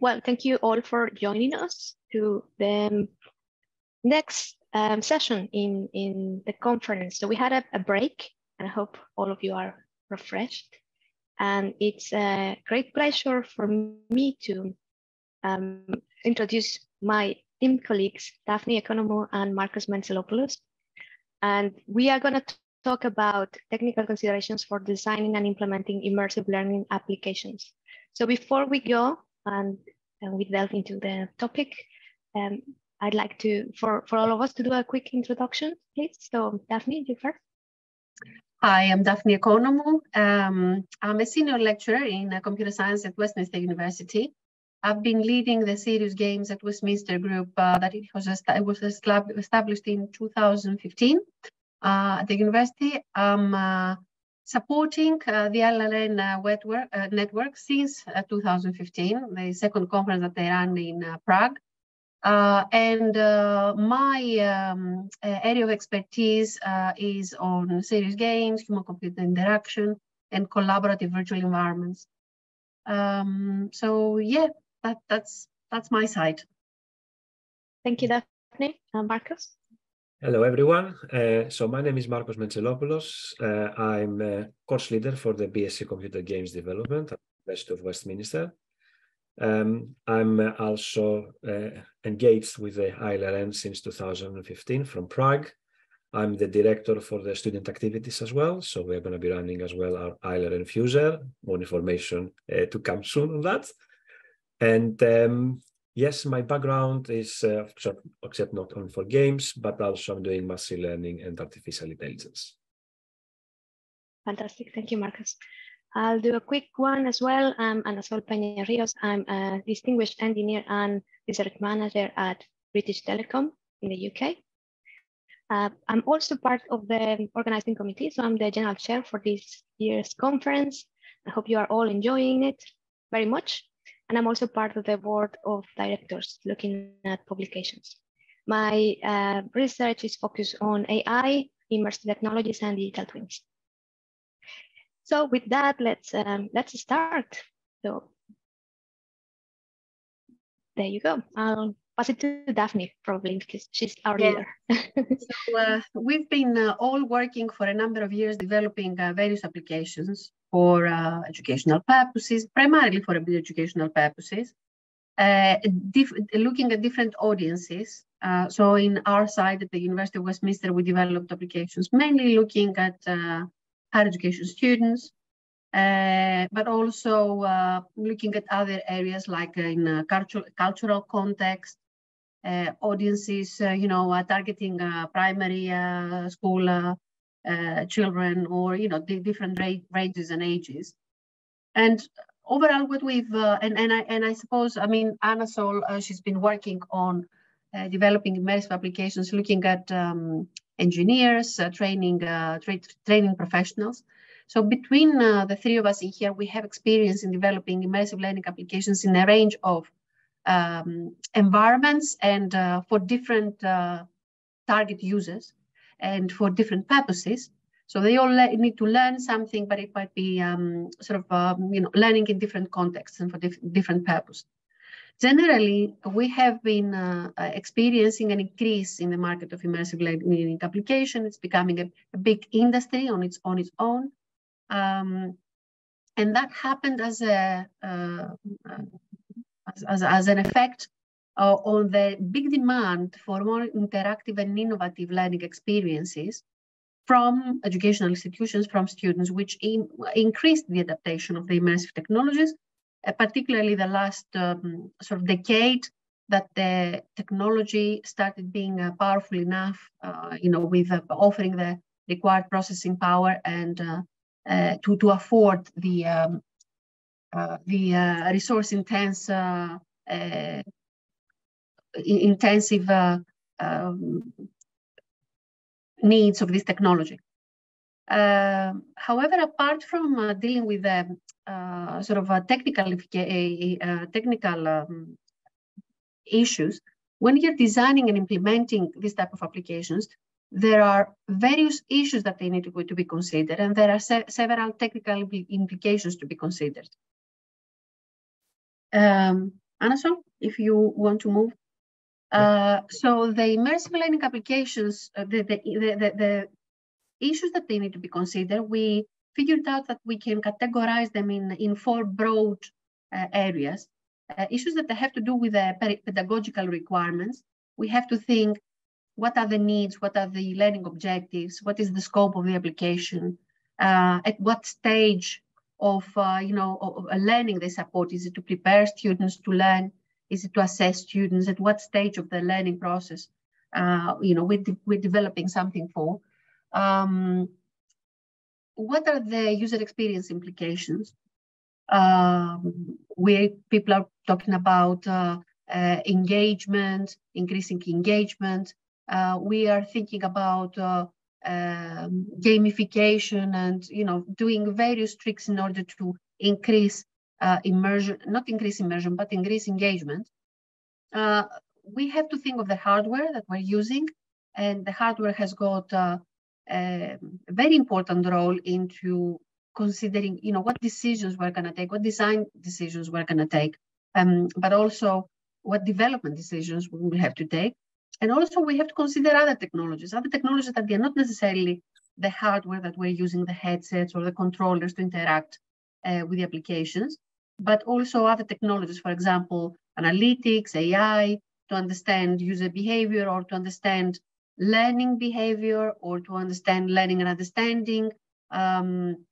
well, thank you all for joining us to the next um, session in, in the conference. So we had a, a break and I hope all of you are refreshed. And it's a great pleasure for me to um, introduce my team colleagues, Daphne Economou and Markos Mentzelopoulos. And we are going to talk about technical considerations for designing and implementing immersive learning applications. So before we go and, and we delve into the topic, um, I'd like to, for, for all of us to do a quick introduction, please. So Daphne, you first. Hi, I'm Daphne Economou. Um, I'm a senior lecturer in uh, computer science at Westminster University. I've been leading the serious games at Westminster Group uh, that it was, it was established in 2015 uh, at the university. I'm uh, supporting uh, the ILRN network, network since 2015, the second conference that they ran in Prague. Uh, and uh, my um, area of expertise uh, is on serious games, human-computer interaction, and collaborative virtual environments. Um, so yeah, that, that's that's my side. Thank you, Daphne. Markos? Hello, everyone. Uh, so my name is Markos Mentzelopoulos. Uh, I'm a course leader for the BSc Computer Games Development at the University of Westminster. Um, I'm also uh, engaged with the ILRN since 2015 from Prague. I'm the director for the student activities as well. So we're going to be running as well our ILRN Fuser. More information uh, to come soon on that. And um, yes, my background is, uh, except not only for games, but also I'm doing machine learning and artificial intelligence. Fantastic. Thank you, Markos. I'll do a quick one as well. I'm Anasol Peña-Rios. I'm a distinguished engineer and research manager at British Telecom in the UK. Uh, I'm also part of the organizing committee, so I'm the general chair for this year's conference. I hope you are all enjoying it very much. And I'm also part of the board of directors looking at publications. My uh, research is focused on AI, immersive technologies, and digital twins. So with that, let's um, let's start. So there you go. I'll pass it to Daphne probably because she's our yeah. leader. so uh, we've been uh, all working for a number of years developing uh, various applications for uh, educational purposes, primarily for educational purposes, uh, looking at different audiences. Uh, so in our side at the University of Westminster, we developed applications mainly looking at higher education students, uh, but also uh, looking at other areas like in uh, cultural, context, uh, audiences, uh, you know, uh, targeting primary school children or, you know, the different ranges and ages. And overall, what we've, and, and, I, and I suppose, I mean, Anasol, she's been working on developing immersive applications, looking at um, engineers, uh, training, uh, tra training professionals. So between uh, the three of us in here, we have experience in developing immersive learning applications in a range of um, environments and for different target users and for different purposes. So they all need to learn something, but it might be um, sort of um, you know learning in different contexts and for dif different purposes. Generally, we have been uh, uh, experiencing an increase in the market of immersive learning application. It's becoming a, a big industry on its on its own, um, and that happened as a uh, as, as, as, an effect uh, on the big demand for more interactive and innovative learning experiences from educational institutions, from students, which in, increased the adaptation of the immersive technologies uh, particularly the last um, sort of decade that the technology started being uh, powerful enough, uh, you know, with uh, offering the required processing power and uh, uh, to, to afford the, um, the resource intense, intensive um, needs of this technology. Uh, however, apart from uh, dealing with the uh, sort of a technical, technical um, issues, when you're designing and implementing this type of applications, there are various issues that they need to, to be considered, and there are se several technical implications to be considered. Um, Anasol, if you want to move. Uh, so the immersive learning applications, uh, the, the, the, the, issues that they need to be considered, we figured out that we can categorize them in, in four broad uh, areas. Uh, issues that have to do with the pedagogical requirements. We have to think what are the needs, what are the learning objectives, what is the scope of the application, at what stage of you know of learning they support. Is it to prepare students to learn? Is it to assess students? At what stage of the learning process? Uh, you know, we're, de we're developing something for. Um, what are the user experience implications? Um, we people are talking about uh, uh, engagement, increasing engagement. Uh, we are thinking about uh, um, gamification and you know doing various tricks in order to increase uh, immersion, not increase immersion, but increase engagement. Uh, we have to think of the hardware that we're using, and the hardware has got uh, a very important role into considering, you know, what decisions we're going to take, what design decisions we're going to take, um, but also what development decisions we will have to take. And also we have to consider other technologies, other technologies that are not necessarily the hardware that we're using, the headsets or the controllers to interact uh, with the applications, but also other technologies, for example, analytics, AI, to understand user behavior or to understand learning behavior or to understand learning and understanding. Um,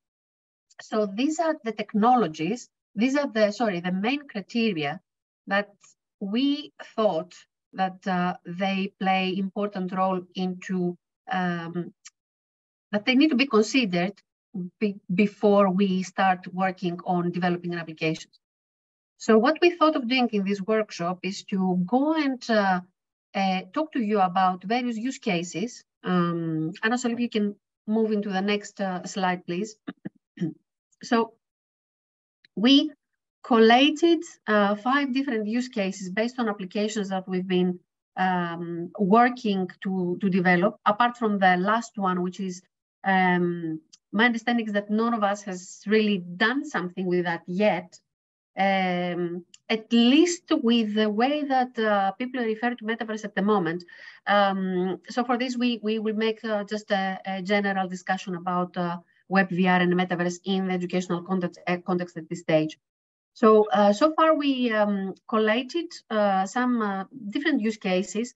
so these are the technologies, these are the, sorry, the main criteria that we thought that uh, they play important role into, um, that they need to be considered be, before we start working on developing an application. So what we thought of doing in this workshop is to go and uh, uh, talk to you about various use cases. Um, also if you can move into the next uh, slide, please. so we collated uh, five different use cases based on applications that we've been um, working to, to develop, apart from the last one, which is um, my understanding is that none of us has really done something with that yet, um, at least with the way that uh, people refer to metaverse at the moment. Um, so for this, we, we will make uh, just a, a, general discussion about uh, web VR and metaverse in the educational context, uh, context at this stage. So, uh, so far we um, collated uh, some different use cases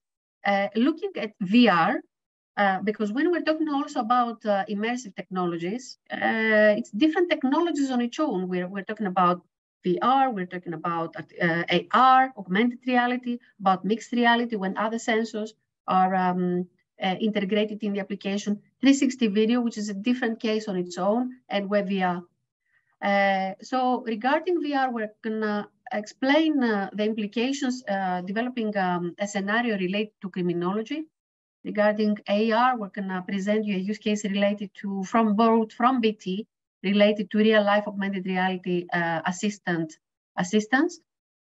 looking at VR, uh, because when we're talking also about uh, immersive technologies, it's different technologies on its own. We're, we're talking about VR, we're talking about AR, augmented reality, about mixed reality when other sensors are um, integrated in the application, 360 video, which is a different case on its own, and web VR. Uh, so regarding VR, we're gonna explain uh, the implications uh, developing um, a scenario related to criminology. Regarding AR, we're gonna present you a use case related to from both from BT related to real life augmented reality uh, assistant assistance.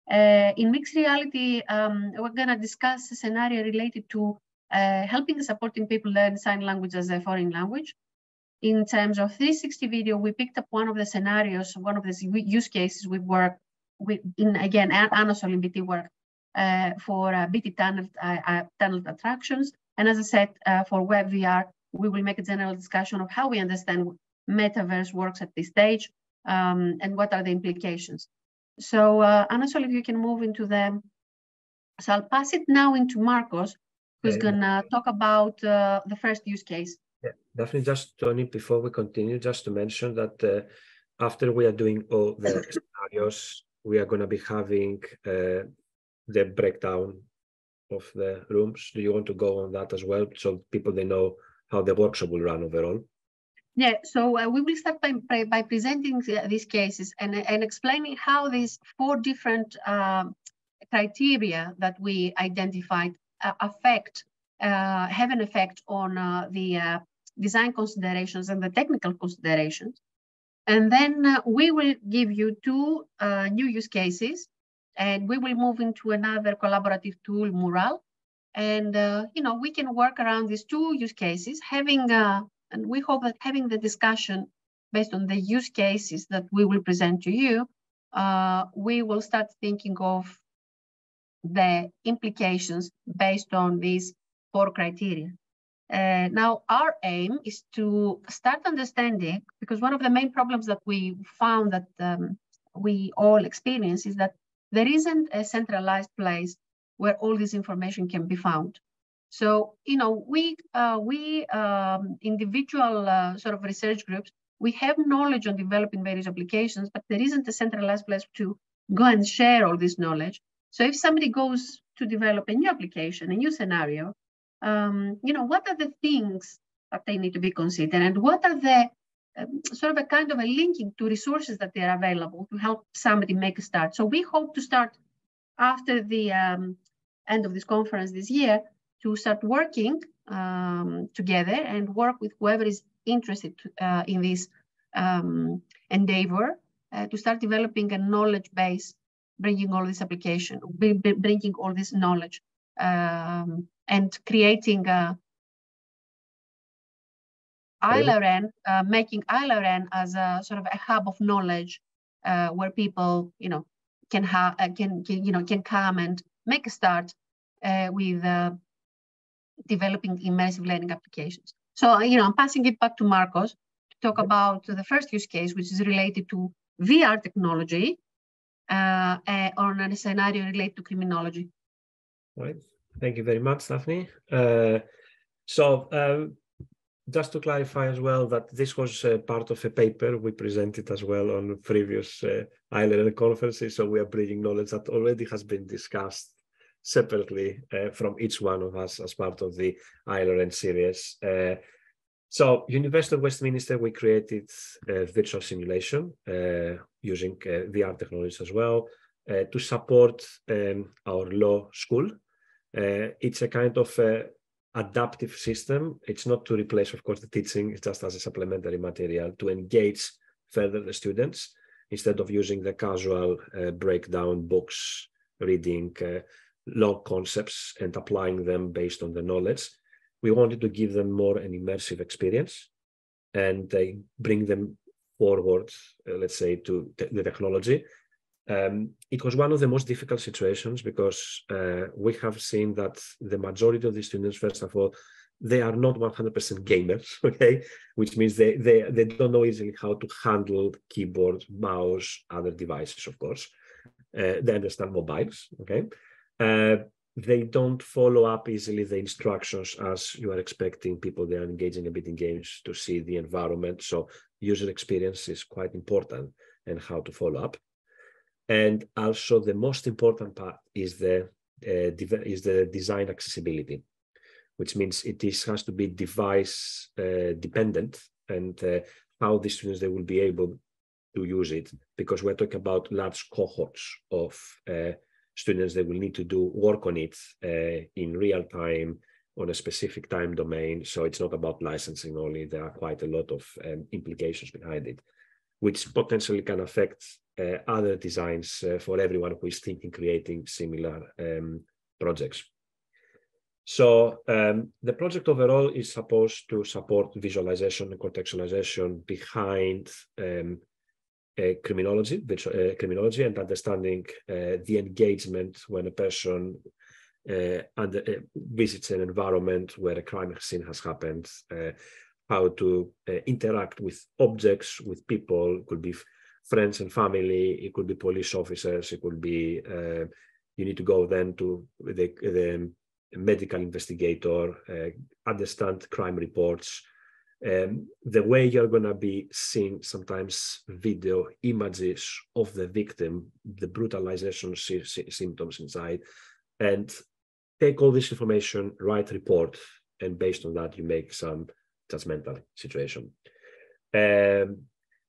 Uh, in mixed reality, um, we're gonna discuss a scenario related to helping and supporting people learn sign language as a foreign language in terms of 360 video, we picked up one of the scenarios, one of the use cases we work with, in again, Anasol in BT work uh, for uh, BT uh, uh, tunnel attractions. And as I said, uh, for web VR, we will make a general discussion of how we understand metaverse works at this stage um, and what are the implications. So uh, Anasol, if you can move into the, so I'll pass it now into Markos, who's yeah, gonna talk about uh, the first use case. Yeah, definitely. Just Tony, before we continue, just to mention that uh, after we are doing all the scenarios, we are going to be having uh, the breakdown of the rooms. Do you want to go on that as well, so people they know how the workshop will run overall? Yeah, so uh, we will start by, by, presenting these cases and, and explaining how these four different um, criteria that we identified uh, affect, uh, have an effect on uh, the uh, design considerations and the technical considerations. And then uh, we will give you two uh, new use cases and we will move into another collaborative tool, Mural. And, uh, you know, we can work around these two use cases, having, uh, and we hope that having the discussion based on the use cases that we will present to you, uh, we will start thinking of the implications based on these four criteria. Uh, now, our aim is to start understanding, because one of the main problems that we found that um, we all experience is that there isn't a centralized place where all this information can be found. So, you know, we, uh, we um, individual uh, sort of research groups, we have knowledge on developing various applications, but there isn't a centralized place to go and share all this knowledge. So if somebody goes to develop a new application, a new scenario, um, you know, what are the things that they need to be considered and what are the um, sort of a kind of a linking to resources that they are available to help somebody make a start. So we hope to start after the um, end of this conference this year to start working um, together and work with whoever is interested uh, in this um, endeavor uh, to start developing a knowledge base, bringing all this application, bringing all this knowledge um, and creating a ILRN, uh, making ILRN as a sort of a hub of knowledge uh, where people, you know, can have, uh, can, can, you know, can come and make a start uh, with uh, developing immersive learning applications. So, you know, I'm passing it back to Markos to talk about the first use case, which is related to VR technology uh, on a scenario related to criminology. Right. Thank you very much, Daphne. Uh, so um, just to clarify as well that this was uh, part of a paper we presented as well on previous uh, ILRN conferences. So we are bringing knowledge that already has been discussed separately uh, from each one of us as part of the ILRN series. Uh, so University of Westminster, we created a virtual simulation uh, using uh, VR technologies as well uh, to support um, our law school. Uh, it's a kind of adaptive system. It's not to replace, of course, the teaching, it's just as a supplementary material to engage further the students instead of using the casual breakdown books, reading law concepts and applying them based on the knowledge we wanted to give them more an immersive experience and they bring them forward, uh, let's say, to te the technology. Um, it was one of the most difficult situations because uh, we have seen that the majority of the students, first of all, they are not 100% gamers, okay? Which means they, they, they don't know easily how to handle keyboard, mouse, other devices, of course. Uh, they understand mobiles, okay? Uh, they don't follow up easily the instructions as you are expecting people they are engaging a bit in games to see the environment so user experience is quite important and how to follow up and also the most important part is the uh, is the design accessibility which means it is has to be device uh, dependent and uh, how the students they will be able to use it because we're talking about large cohorts of uh, students that will need to do work on it uh, in real time on a specific time domain. So it's not about licensing only. There are quite a lot of um, implications behind it, which potentially can affect other designs uh, for everyone who is thinking creating similar um, projects. So um, the project overall is supposed to support visualization and contextualization behind um, uh, criminology, which, uh, criminology, and understanding uh, the engagement when a person under, visits an environment where a crime scene has happened, how to interact with objects, with people, could be friends and family, it could be police officers, it could be you need to go then to the, the medical investigator, uh, understand crime reports, um, the way you're going to be seeing sometimes video images of the victim, the brutalization symptoms inside, and take all this information, write report, and based on that, you make some judgmental situation. Um,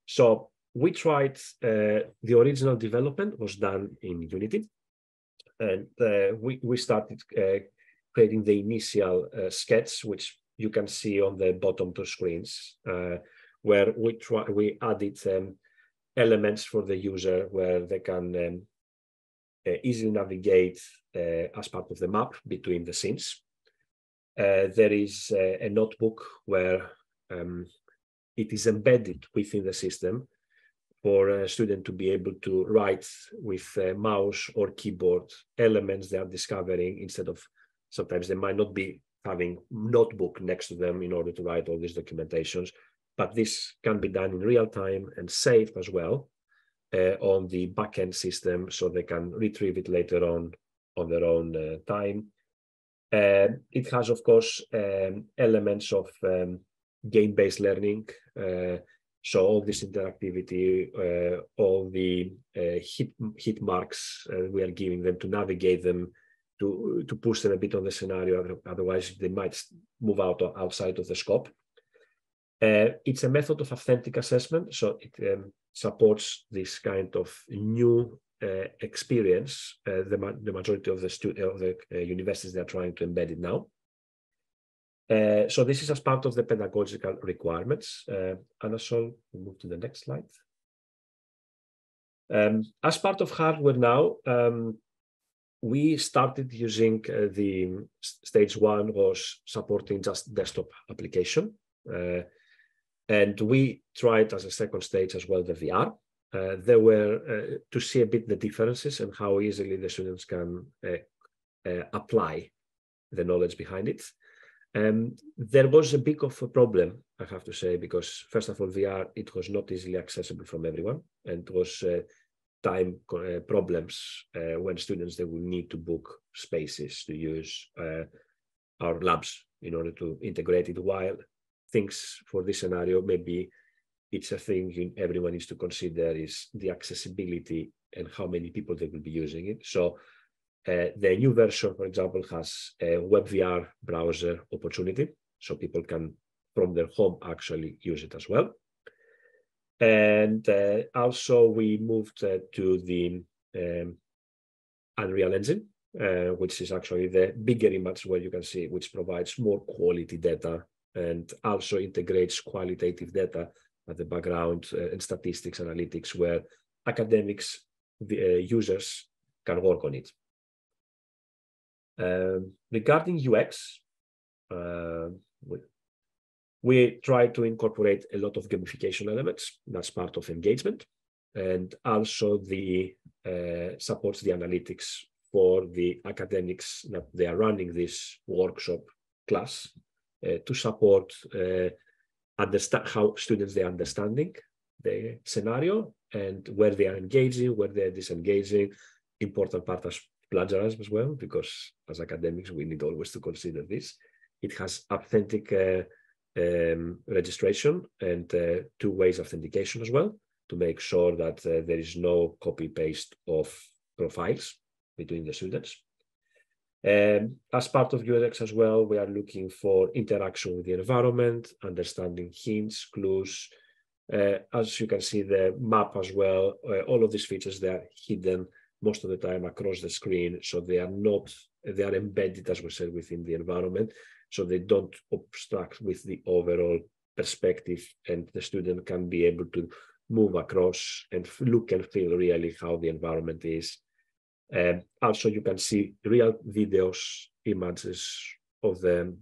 so we tried, uh, the original development was done in Unity, and uh, we, we started uh, creating the initial uh, sketch, which you can see on the bottom two screens uh, where we try we added um, elements for the user where they can um, uh, easily navigate as part of the map between the scenes. There is a notebook where um, it is embedded within the system for a student to be able to write with mouse or keyboard elements they are discovering instead of sometimes they might not be having notebook next to them in order to write all these documentations but this can be done in real time and saved as well uh, on the backend system so they can retrieve it later on on their own uh, time. Uh, it has, of course, um, elements of um, game-based learning. Uh, so all this interactivity, uh, all the uh, hit, hit marks we are giving them to navigate them, to, to push them a bit on the scenario, otherwise they might move out outside of the scope. Uh, it's a method of authentic assessment, so it um, supports this kind of new uh, experience. Uh, the, ma the, majority of the, of the uh, universities they are trying to embed it now. Uh, so this is as part of the pedagogical requirements. Uh, we'll move to the next slide. Um, as part of hardware now, um, we started using uh, the stage one was supporting just desktop application. Uh, and we tried as a second stage as well the VR. Uh, there were uh, to see a bit the differences and how easily the students can uh apply the knowledge behind it. Um, there was a big of a problem, I have to say, because first of all, VR, it was not easily accessible from everyone and it was uh, time uh, problems when students, they will need to book spaces to use our labs in order to integrate it while things for this scenario, maybe it's a thing everyone needs to consider is the accessibility and how many people they will be using it. So uh, the new version, for example, has a WebVR browser opportunity. So people can, from their home, actually use it as well. And uh, also we moved uh, to the um, Unreal Engine, uh, which is actually the bigger image where you can see, which provides more quality data and also integrates qualitative data at the background uh, and statistics analytics where academics the, uh, users can work on it. Um, regarding UX, uh, we, we, try to incorporate a lot of gamification elements. That's part of engagement. And also the uh, supports the analytics for the academics that they are running this workshop class uh, to support uh, understand how students they are understanding the scenario and where they are engaging, where they're disengaging. Important part as plagiarism as well, because as academics we need always to consider this. It has authentic uh, um, registration and uh, two ways authentication as well to make sure that uh, there is no copy paste of profiles between the students. Um, as part of UX as well, we are looking for interaction with the environment, understanding hints, clues. Uh, as you can see, the map as well, uh, all of these features, they are hidden most of the time across the screen. So they are not, they are embedded, as we said, within the environment. So they don't obstruct with the overall perspective and the student can be able to move across and look and feel really how the environment is um, also, you can see real videos, images of the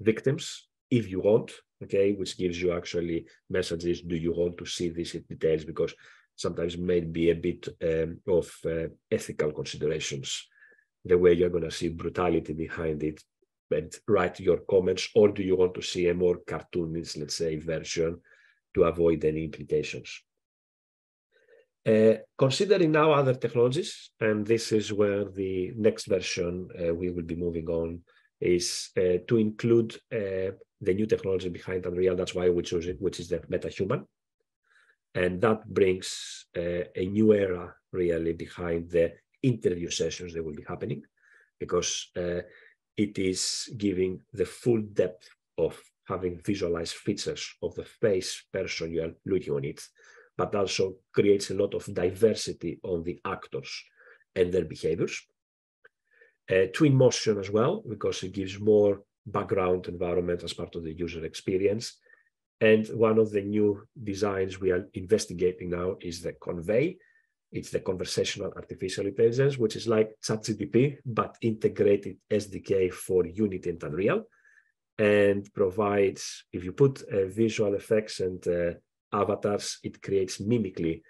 victims if you want, okay, which gives you actually messages. Do you want to see this in details? Because sometimes maybe a bit um, of uh, ethical considerations, the way you're going to see brutality behind it and write your comments, or do you want to see a more cartoonish, let's say, version to avoid any implications? Uh, considering now other technologies, and this is where the next version uh, we will be moving on, is uh, to include uh, the new technology behind Unreal. That's why we chose it, which is the MetaHuman. And that brings uh, a new era really behind the interview sessions that will be happening, because uh, it is giving the full depth of having visualized features of the face person you are looking on it but also creates a lot of diversity on the actors and their behaviors. Uh, Twinmotion as well, because it gives more background environment as part of the user experience. And one of the new designs we are investigating now is the Convai. It's the conversational artificial intelligence, which is like ChatGPT, but integrated SDK for Unity and Unreal, and provides, if you put uh, visual effects and uh, avatars, it creates mimically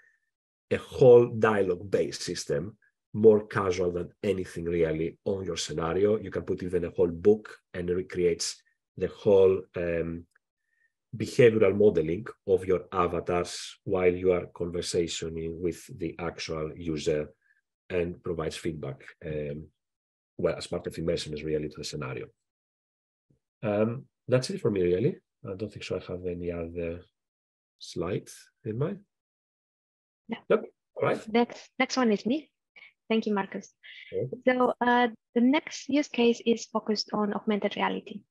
a whole dialogue-based system, more casual than anything really on your scenario. You can put even a whole book and recreates the whole um, behavioral modeling of your avatars while you are conversationing with the actual user and provides feedback um, well as part of immersion is really to the scenario. Um, that's it for me really. I don't think so I have any other slides in mind. Yeah. Nope. All right. Next, next one is me. Thank you, Markos. Okay. So uh, the next use case is focused on augmented reality.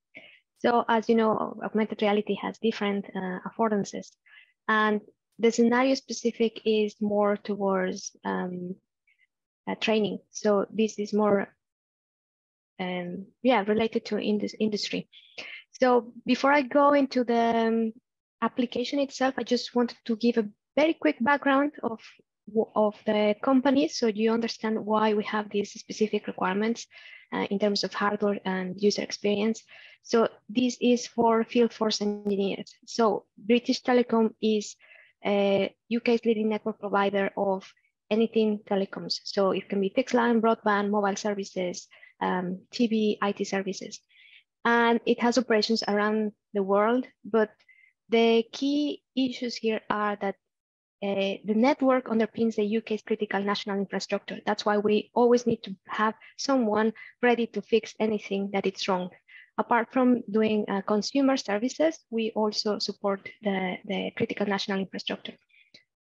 So as you know, augmented reality has different uh, affordances. And the scenario specific is more towards um, uh, training. So this is more, um, yeah, related to in this industry. So before I go into the um, application itself, I just wanted to give a very quick background of of the company so you understand why we have these specific requirements uh, in terms of hardware and user experience. So this is for field force engineers. So British Telecom is a UK's leading network provider of anything telecoms. So it can be fixed line, broadband, mobile services, um, TV, IT services. And it has operations around the world, but the key issues here are that uh, the network underpins the UK's critical national infrastructure. That's why we always need to have someone ready to fix anything that is wrong. Apart from doing uh, consumer services, we also support the, the critical national infrastructure.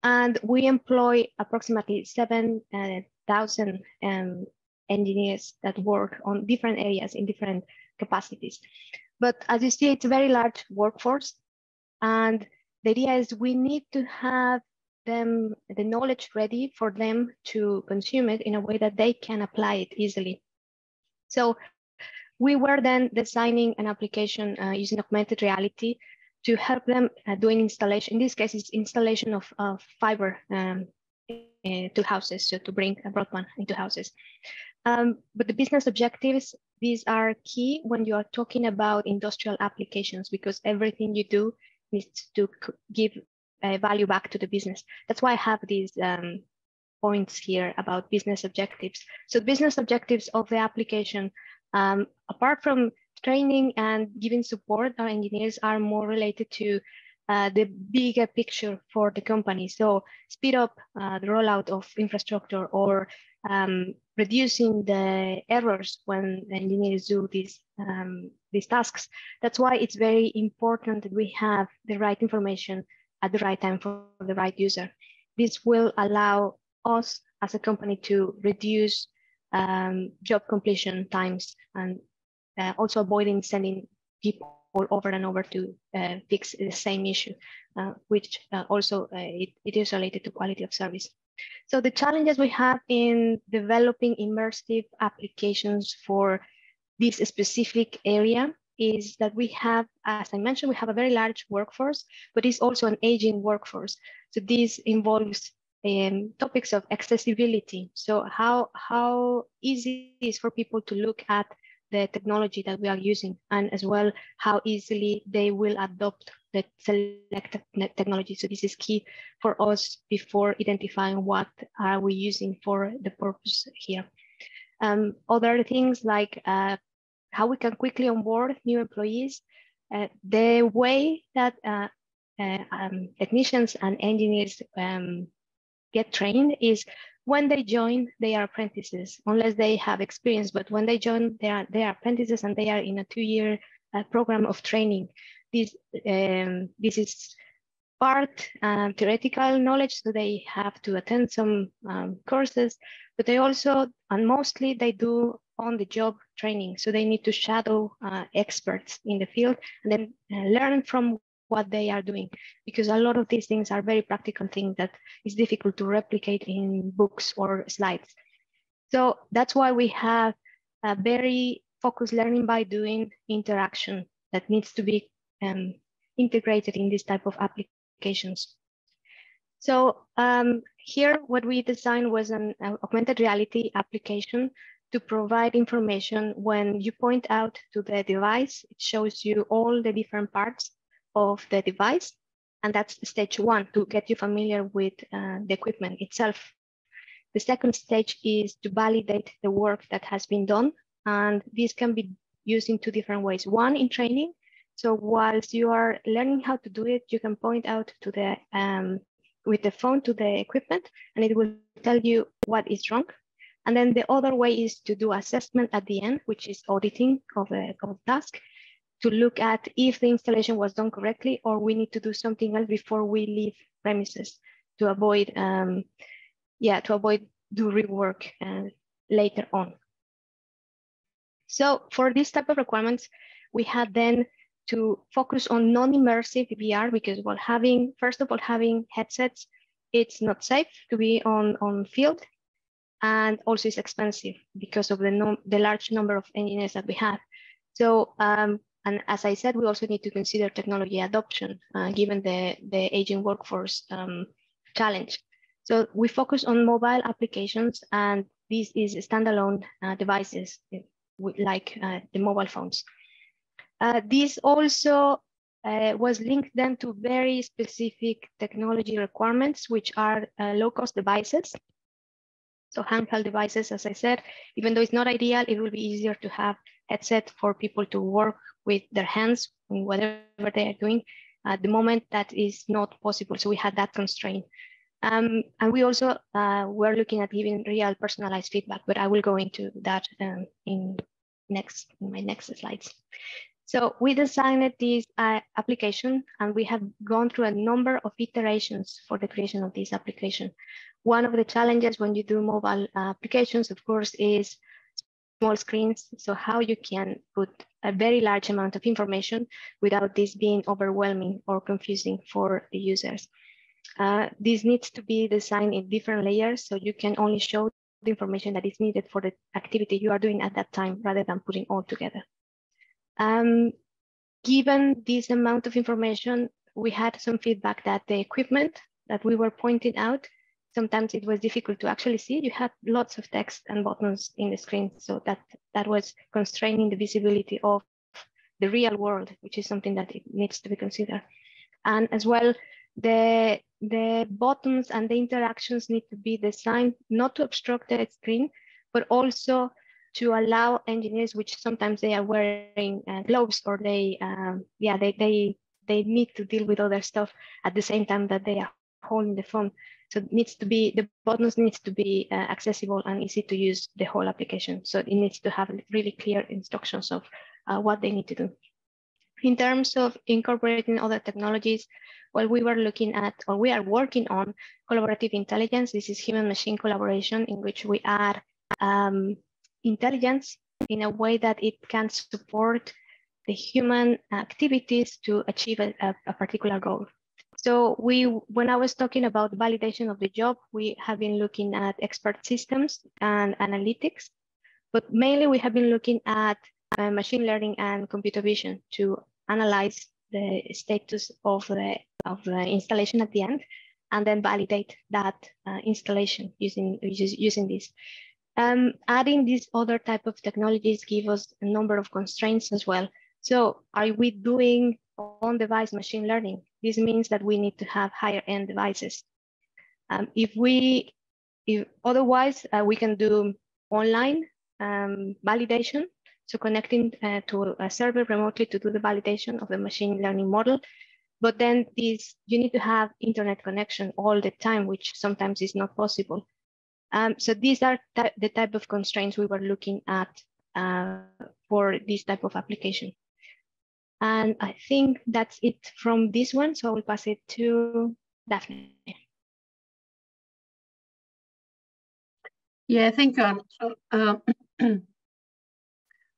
And we employ approximately 7,000 uh, um, engineers that work on different areas in different capacities. But as you see, it's a very large workforce. And the idea is we need to have them the knowledge ready for them to consume it in a way that they can apply it easily. So we were then designing an application uh, using augmented reality to help them uh, doing installation. In this case, it's installation of, of fiber um, uh, to houses, so to bring a broadband into houses. Um, but the business objectives, these are key when you are talking about industrial applications because everything you do needs to give uh, value back to the business. That's why I have these um, points here about business objectives. So business objectives of the application, um, apart from training and giving support, our engineers are more related to uh, the bigger picture for the company. So speed up uh, the rollout of infrastructure or um, reducing the errors when engineers do these, um, these tasks. That's why it's very important that we have the right information at the right time for the right user. This will allow us as a company to reduce um, job completion times and uh, also avoiding sending people over and over to uh, fix the same issue, uh, which uh, also uh, it, it is related to quality of service. So the challenges we have in developing immersive applications for this specific area is that we have, as I mentioned, we have a very large workforce, but it's also an aging workforce. So this involves um, topics of accessibility. So how, how easy it is for people to look at the technology that we are using and as well how easily they will adopt the selected technology. So this is key for us before identifying what are we using for the purpose here. Um, other things like uh, how we can quickly onboard new employees, uh, the way that uh, uh, um, technicians and engineers um, get trained is when they join, they are apprentices, unless they have experience. But when they join, they are, they are apprentices and they are in a two-year uh, program of training. This, um, this is part um, theoretical knowledge, so they have to attend some um, courses, but they also, and mostly they do on the job training. So they need to shadow uh, experts in the field and then uh, learn from what they are doing because a lot of these things are very practical things that is difficult to replicate in books or slides. So that's why we have a very focused learning by doing interaction that needs to be um, integrated in this type of applications. So um, here, what we designed was an uh, augmented reality application to provide information when you point out to the device, it shows you all the different parts of the device. And that's stage one to get you familiar with uh, the equipment itself. The second stage is to validate the work that has been done. And this can be used in two different ways. One in training. So whilst you are learning how to do it, you can point out to the um, with the phone to the equipment and it will tell you what is wrong. And then the other way is to do assessment at the end, which is auditing of a, of a task to look at if the installation was done correctly or we need to do something else before we leave premises to avoid, um, yeah, to avoid do rework uh, later on. So for this type of requirements, we had then to focus on non-immersive VR because while having, first of all, having headsets, it's not safe to be on, on field and also it's expensive because of the, the large number of engineers that we have. So um, and as I said, we also need to consider technology adoption uh, given the, the aging workforce um, challenge. So we focus on mobile applications and this is standalone uh, devices eh, like uh, the mobile phones. Uh, this also uh, was linked then to very specific technology requirements, which are uh, low-cost devices. So handheld devices, as I said, even though it's not ideal, it will be easier to have headset for people to work with their hands whatever they are doing. At the moment, that is not possible. So we had that constraint. Um, and we also uh, were looking at giving real personalized feedback, but I will go into that um, in next in my next slides. So we designed this uh, application and we have gone through a number of iterations for the creation of this application. One of the challenges when you do mobile applications, of course, is small screens. So how you can put a very large amount of information without this being overwhelming or confusing for the users. Uh, this needs to be designed in different layers so you can only show the information that is needed for the activity you are doing at that time rather than putting all together. Um, given this amount of information, we had some feedback that the equipment that we were pointing out sometimes it was difficult to actually see. You had lots of text and buttons in the screen. So that, that was constraining the visibility of the real world, which is something that it needs to be considered. And as well, the, the buttons and the interactions need to be designed not to obstruct the screen, but also to allow engineers, which sometimes they are wearing uh, gloves or they, um, yeah, they, they, they need to deal with other stuff at the same time that they are holding the phone. So it needs to be, the buttons needs to be uh, accessible and easy to use the whole application. So it needs to have really clear instructions of uh, what they need to do. In terms of incorporating other technologies, well, we were looking at, or we are working on collaborative intelligence. This is human machine collaboration in which we add um, intelligence in a way that it can support the human activities to achieve a, a particular goal. So we, when I was talking about validation of the job, we have been looking at expert systems and analytics, but mainly we have been looking at uh, machine learning and computer vision to analyze the status of the, of the installation at the end and then validate that uh, installation using, using this. Um, adding these other type of technologies give us a number of constraints as well. So are we doing on-device machine learning? This means that we need to have higher end devices. Um, if we, if otherwise, uh, we can do online um, validation. So connecting uh, to a server remotely to do the validation of the machine learning model. But then this, you need to have internet connection all the time, which sometimes is not possible. Um, so these are the type of constraints we were looking at uh, for this type of application. And I think that's it from this one. So I will pass it to Daphne. Yeah, thank you, Anna. So, uh,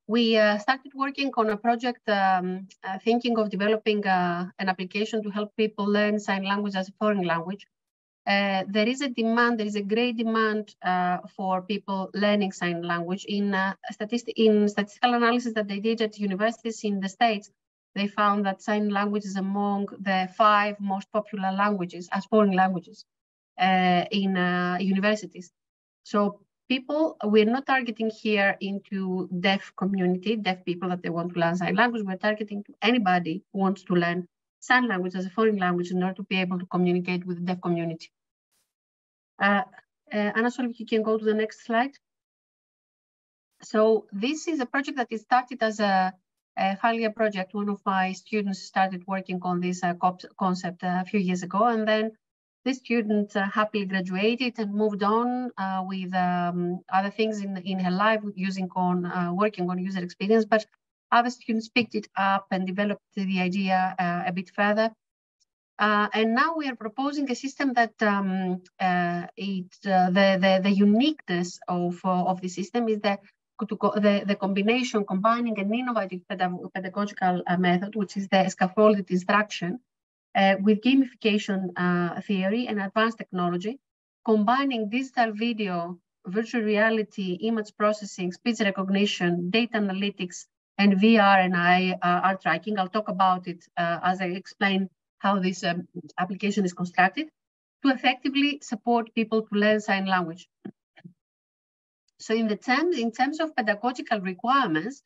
we uh, started working on a project um, uh, thinking of developing uh, an application to help people learn sign language as a foreign language. Uh, there is a demand, there is a great demand uh, for people learning sign language in, statistic, in statistical analysis that they did at universities in the States they found that sign language is among the five most popular languages as foreign languages uh, in uh, universities. So people, we're not targeting here into deaf community, deaf people that they want to learn sign language. We're targeting to anybody who wants to learn sign language as a foreign language in order to be able to communicate with the deaf community. Uh, uh, Anna if you can go to the next slide. So this is a project that is started as a, a Halia project. One of my students started working on this uh, concept a few years ago, and then this student uh, happily graduated and moved on uh, with um, other things in, in her life, using on uh, working on user experience. But other students picked it up and developed the idea uh, a bit further. Uh, and now we are proposing a system that um, uh, it, the, the, the uniqueness of, of the system is that the, the combination, combining an innovative pedagogical method, which is the scaffolded instruction, uh, with gamification uh, theory and advanced technology, combining digital video, virtual reality, image processing, speech recognition, data analytics, and VR and I uh, are tracking. I'll talk about it uh, as I explain how this um, application is constructed to effectively support people to learn sign language. So in the terms, in terms of pedagogical requirements,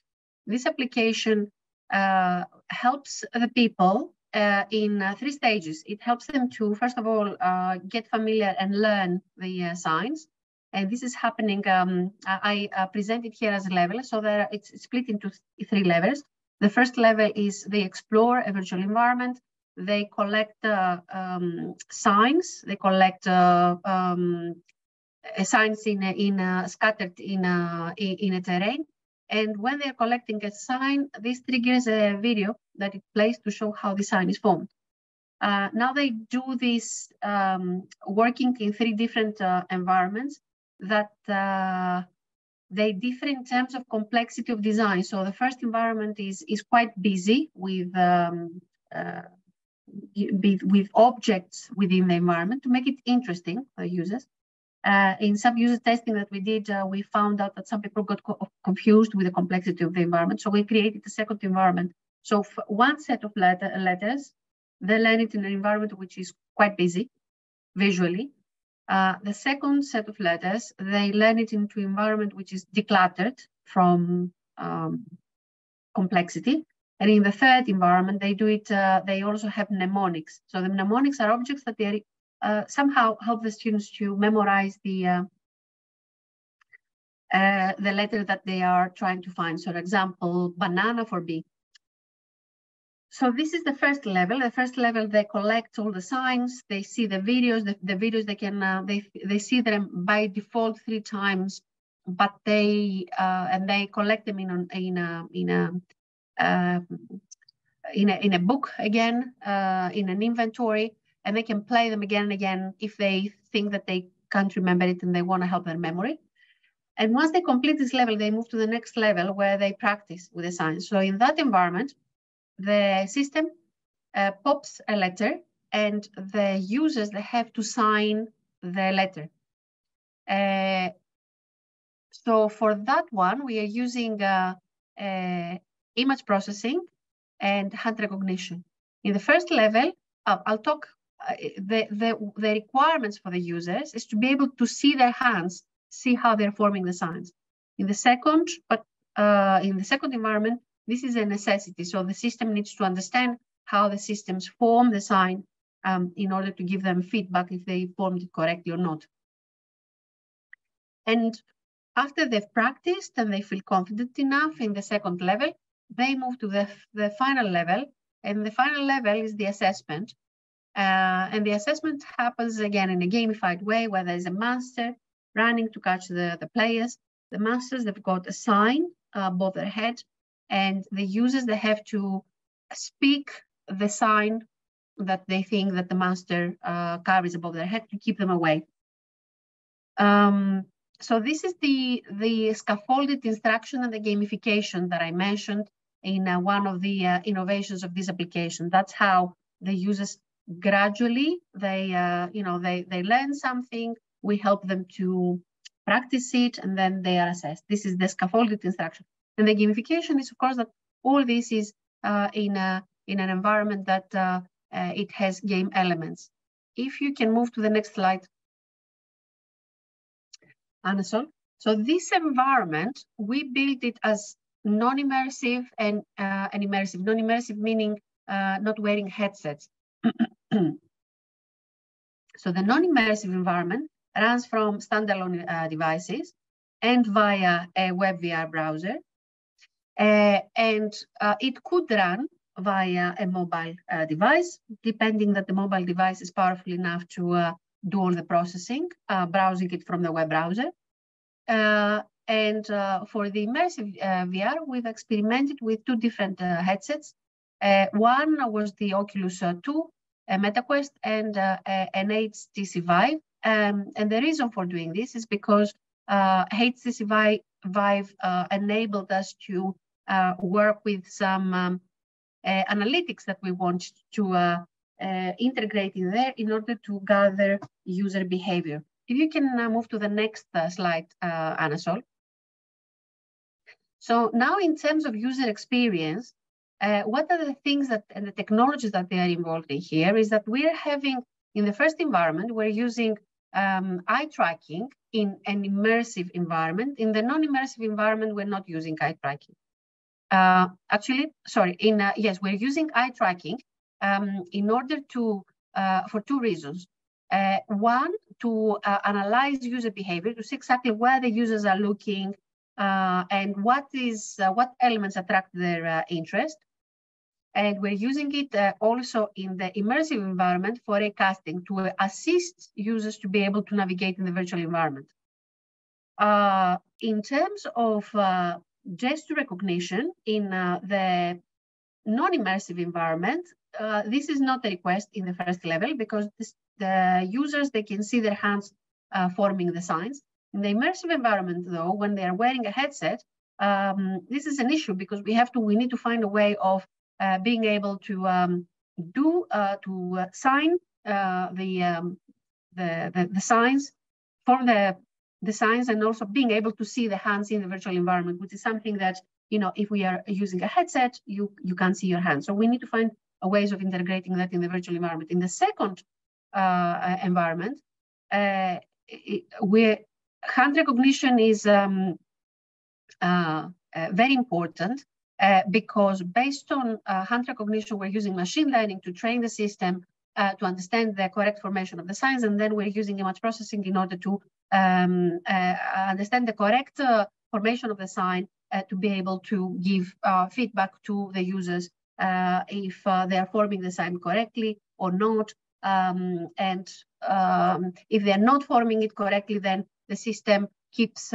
this application uh, helps the people uh, in uh, three stages. It helps them to, first of all, uh, get familiar and learn the uh, signs. And this is happening, um, I uh, presented here as a level, so that it's split into three levels. The first level is they explore a virtual environment. They collect uh, um, signs. They collect um, signs in, in scattered in, in a terrain and when they're collecting a sign, this triggers a video that it plays to show how the sign is formed. Uh, now they do this um, working in three different uh, environments that uh, they differ in terms of complexity of design. So the first environment is, is quite busy with, um, uh, with objects within the environment to make it interesting for users. Uh, in some user testing that we did, uh, we found out that some people got co confused with the complexity of the environment. So we created a second environment. So one set of letter letters, they learn it in an environment which is quite busy visually. Uh, the second set of letters, they learn it into environment which is decluttered from um, complexity. And in the third environment, they do it, uh, they also have mnemonics. So the mnemonics are objects that they uh, somehow help the students to memorize the uh, uh, the letter that they are trying to find. So, for example, banana for B. So this is the first level. The first level, they collect all the signs. They see the videos. The, the videos they can uh, they they see them by default three times, but they uh, and they collect them in in a in a uh, in a in a book again in an inventory and they can play them again and again if they think that they can't remember it and they want to help their memory. And once they complete this level, they move to the next level where they practice with the signs. So in that environment, the system uh, pops a letter and the users, they have to sign the letter. Uh, so for that one, we are using uh, uh image processing and hand recognition. In the first level, I'll talk the, the, the requirements for the users is to be able to see their hands, see how they're forming the signs. In the second, but uh, in the second environment, this is a necessity. So the system needs to understand how the systems form the sign um, in order to give them feedback if they formed it correctly or not. And after they've practiced and they feel confident enough in the second level, they move to the, the final level. And the final level is the assessment, uh, and the assessment happens again in a gamified way where there's a master running to catch the, the players. The masters, they've got a sign uh, above their head, and the users, they have to speak the sign that they think that the master uh, carries above their head to keep them away. Um, so this is the, the scaffolded instruction and the gamification that I mentioned in uh, one of the uh, innovations of this application. That's how the users gradually they uh, you know they they learn something we help them to practice it and then they are assessed this is the scaffolded instruction and the gamification is of course that all this is uh, in a in an environment that uh, uh it has game elements if you can move to the next slide Anderson. So this environment, we built it as non-immersive and, uh, and immersive. Non-immersive meaning uh, not wearing headsets. so the non-immersive environment runs from standalone uh, devices and via a web VR browser. Uh, and uh, it could run via a mobile uh, device, depending that the mobile device is powerful enough to uh, do all the processing, uh, browsing it from the web browser. and for the immersive VR, we've experimented with two different headsets. one was the Oculus 2 MetaQuest and an HTC Vive. Um, and the reason for doing this is because uh, HTC Vive, Vive uh, enabled us to uh, work with some um, uh, analytics that we want to uh, uh, integrate in there in order to gather user behavior. If you can move to the next slide, Anasol. So now in terms of user experience, uh, what are the things that and the technologies that they are involved in here is that we're having in the first environment we're using um, eye tracking in an immersive environment in the non-immersive environment we're not using eye tracking uh, actually, sorry, in uh, yes, we're using eye tracking um, in order to, uh, for two reasons. Uh, one, to analyze user behavior, to see exactly where the users are looking and what is what elements attract their interest. And we're using it also in the immersive environment for a casting to assist users to be able to navigate in the virtual environment. in terms of gesture recognition in uh, the non-immersive environment, uh, this is not a request in the first level because this, the users, they can see their hands uh, forming the signs. In the immersive environment though, when they are wearing a headset, um, this is an issue because we have to, we need to find a way of uh, being able to um, do, uh, to uh, sign the, um, the, the, the signs from the the signs and also being able to see the hands in the virtual environment, which is something that, you know, if we are using a headset, you, you can't see your hands. So we need to find ways of integrating that in the virtual environment. In the second uh, environment, uh, where hand recognition is um, uh, uh very important uh, because based on uh, hand recognition, we're using machine learning to train the system uh, to understand the correct formation of the signs, and then we're using image processing in order to um, uh, understand the correct uh, formation of the sign to be able to give feedback to the users if they are forming the sign correctly or not. Um, and um, if they're not forming it correctly, then the system keeps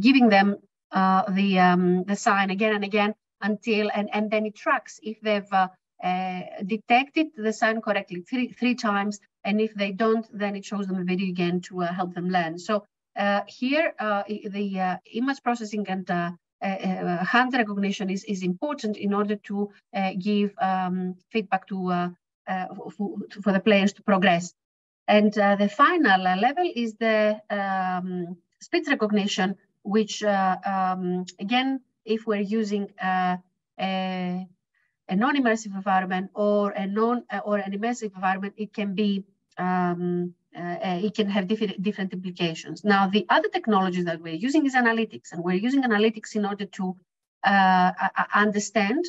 giving them the, um, the sign again and again until, and, and then it tracks if they've uh, detected the sign correctly three, three times. And if they don't, then it shows them a video again to uh, help them learn. So uh, here, the image processing and hand recognition is, is important in order to give um, feedback to for, for, the players to progress. And uh, the final uh, level is the um, speech recognition, which uh, um, again, if we're using a, a non-immersive environment or a non uh, or an immersive environment, it can be um, uh, uh, it can have different different implications. Now, the other technologies that we're using is analytics, and we're using analytics in order to uh, understand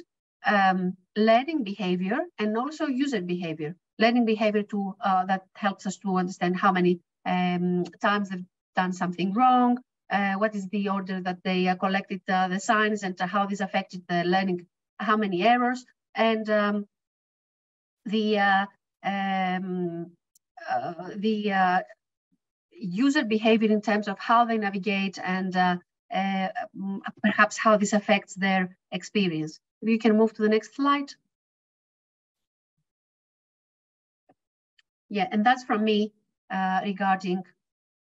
um, learning behavior and also user behavior. Learning behavior to uh, that helps us to understand how many um, times they've done something wrong, uh, what is the order that they collected the signs, and how this affected the learning how many errors, and um, the uh, um, uh, the uh, user behavior in terms of how they navigate and uh, uh, perhaps how this affects their experience. You can move to the next slide. Yeah, and that's from me uh, regarding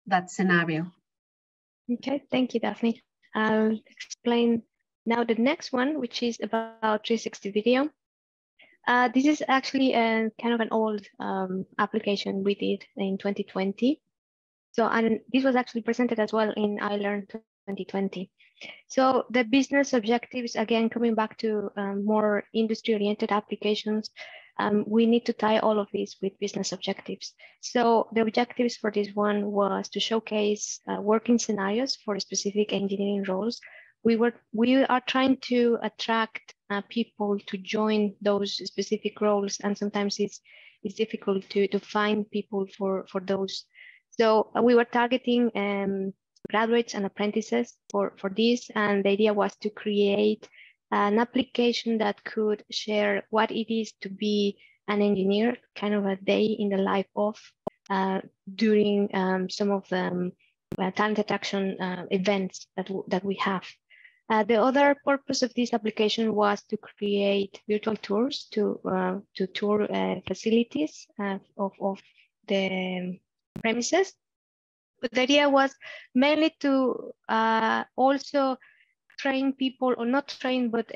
that scenario. Okay, thank you, Daphne. I'll explain now the next one, which is about 360 video. Uh, this is actually a kind of an old um, application we did in 2020. So and this was actually presented as well in iLRN 2020. So the business objectives, again, coming back to um, more industry-oriented applications, um, we need to tie all of these with business objectives. So the objectives for this one was to showcase uh, working scenarios for specific engineering roles we were we are trying to attract uh, people to join those specific roles, and sometimes it's it's difficult to to find people for for those. So uh, we were targeting um, graduates and apprentices for for this, and the idea was to create an application that could share what it is to be an engineer, kind of a day in the life of uh, during um, some of the um, uh, talent attraction uh, events that, that we have. Uh, the other purpose of this application was to create virtual tours to, uh, to tour uh, facilities of, of the premises. But the idea was mainly to also train people or not train, but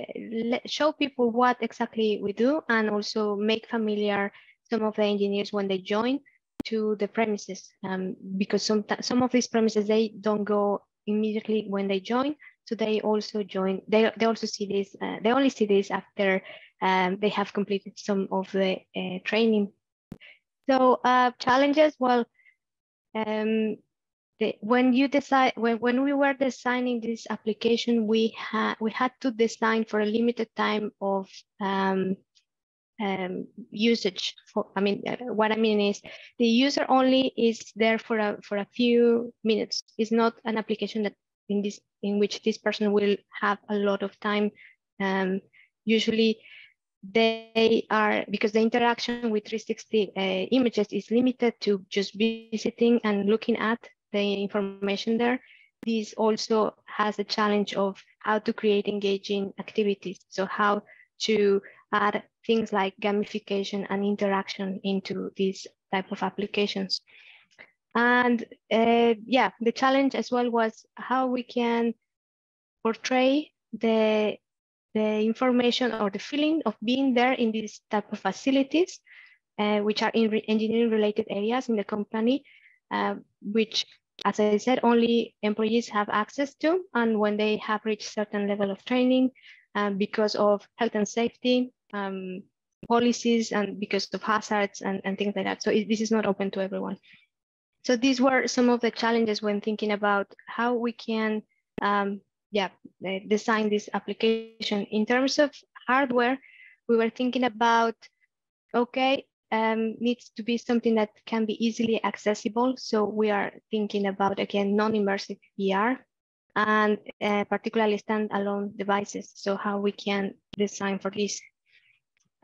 show people what exactly we do and also make familiar some of the engineers when they join to the premises um, because some, some of these premises, they don't go immediately when they join. So they also join, they, they also see this, uh, they only see this after um, they have completed some of the uh, training. So uh, challenges, well, um, the, when you decide, when, when we were designing this application, we had we had to design for a limited time of um, um, usage for, I mean, uh, what I mean is the user only is there for a, for a few minutes. It's not an application that in this, in which this person will have a lot of time. Um, usually they are, because the interaction with 360 uh, images is limited to just visiting and looking at the information there. This also has a challenge of how to create engaging activities. So how to add things like gamification and interaction into these type of applications. And uh, yeah, the challenge as well was how we can portray the, the information or the feeling of being there in these type of facilities, uh, which are in re engineering related areas in the company, uh, which as I said, only employees have access to, and when they have reached certain level of training, um, because of health and safety, um, policies and because of hazards and, and things like that. So it, this is not open to everyone. So these were some of the challenges when thinking about how we can um, yeah, uh, design this application. In terms of hardware, we were thinking about, okay, um, needs to be something that can be easily accessible. So we are thinking about, again, non-immersive VR and uh, particularly standalone devices. So how we can design for this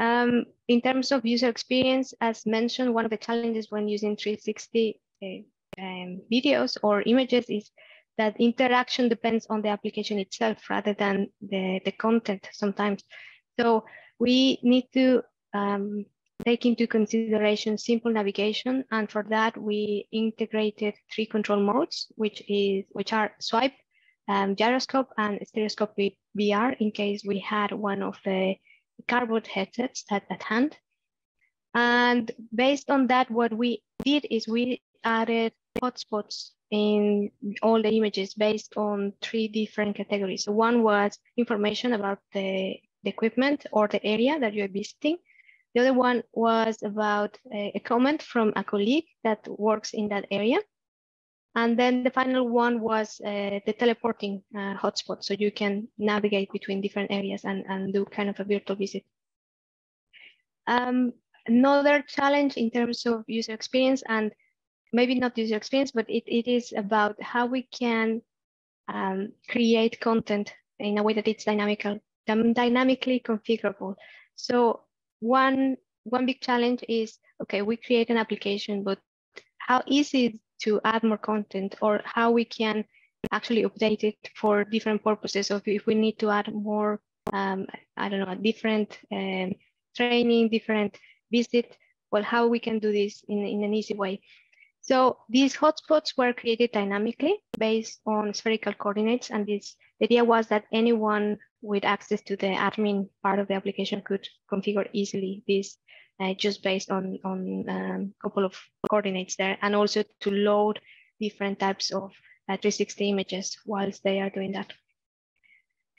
um, in terms of user experience, as mentioned, one of the challenges when using 360 uh, um, videos or images is that interaction depends on the application itself rather than the, the content sometimes. So we need to um, take into consideration simple navigation. And for that, we integrated three control modes, which is which are swipe, um, gyroscope, and stereoscope VR in case we had one of the cardboard headsets at, at hand. And based on that, what we did is we added hotspots in all the images based on three different categories. One was information about the, the equipment or the area that you're visiting. The other one was about a, a comment from a colleague that works in that area. And then the final one was uh, the teleporting uh, hotspot. So you can navigate between different areas and, and do kind of a virtual visit. Um, another challenge in terms of user experience and maybe not user experience, but it, it is about how we can um, create content in a way that it's dynamical, dynamically configurable. So one, one big challenge is, okay, we create an application, but how easy to add more content or how we can actually update it for different purposes. So if we need to add more, um, I don't know, different um, training, different visit, well, how we can do this in, in an easy way. So these hotspots were created dynamically based on spherical coordinates. And this the idea was that anyone with access to the admin part of the application could configure easily this uh, just based on on a um, couple of coordinates there, and also to load different types of uh, 360 images whilst they are doing that.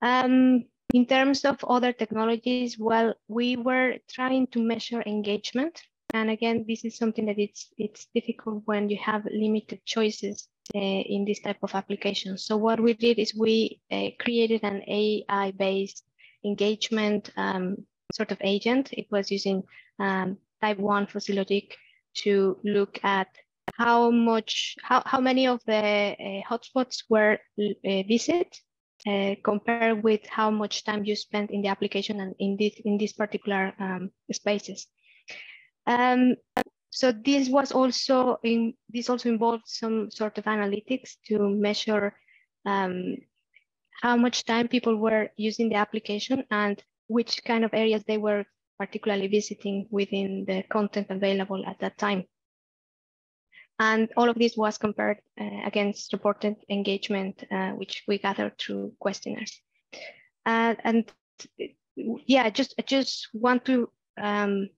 Um, in terms of other technologies, well, we were trying to measure engagement. And again, this is something that it's, it's difficult when you have limited choices uh, in this type of application. So what we did is we uh, created an AI-based engagement um, sort of agent. It was using um, type one logic to look at how much, how, how many of the uh, hotspots were uh, visited uh, compared with how much time you spent in the application and in this in these particular um, spaces. Um, so this was also in this also involved some sort of analytics to measure um, how much time people were using the application and which kind of areas they were particularly visiting within the content available at that time. And all of this was compared uh, against reported engagement, uh, which we gathered through questionnaires. Uh, and yeah, just I just want to um,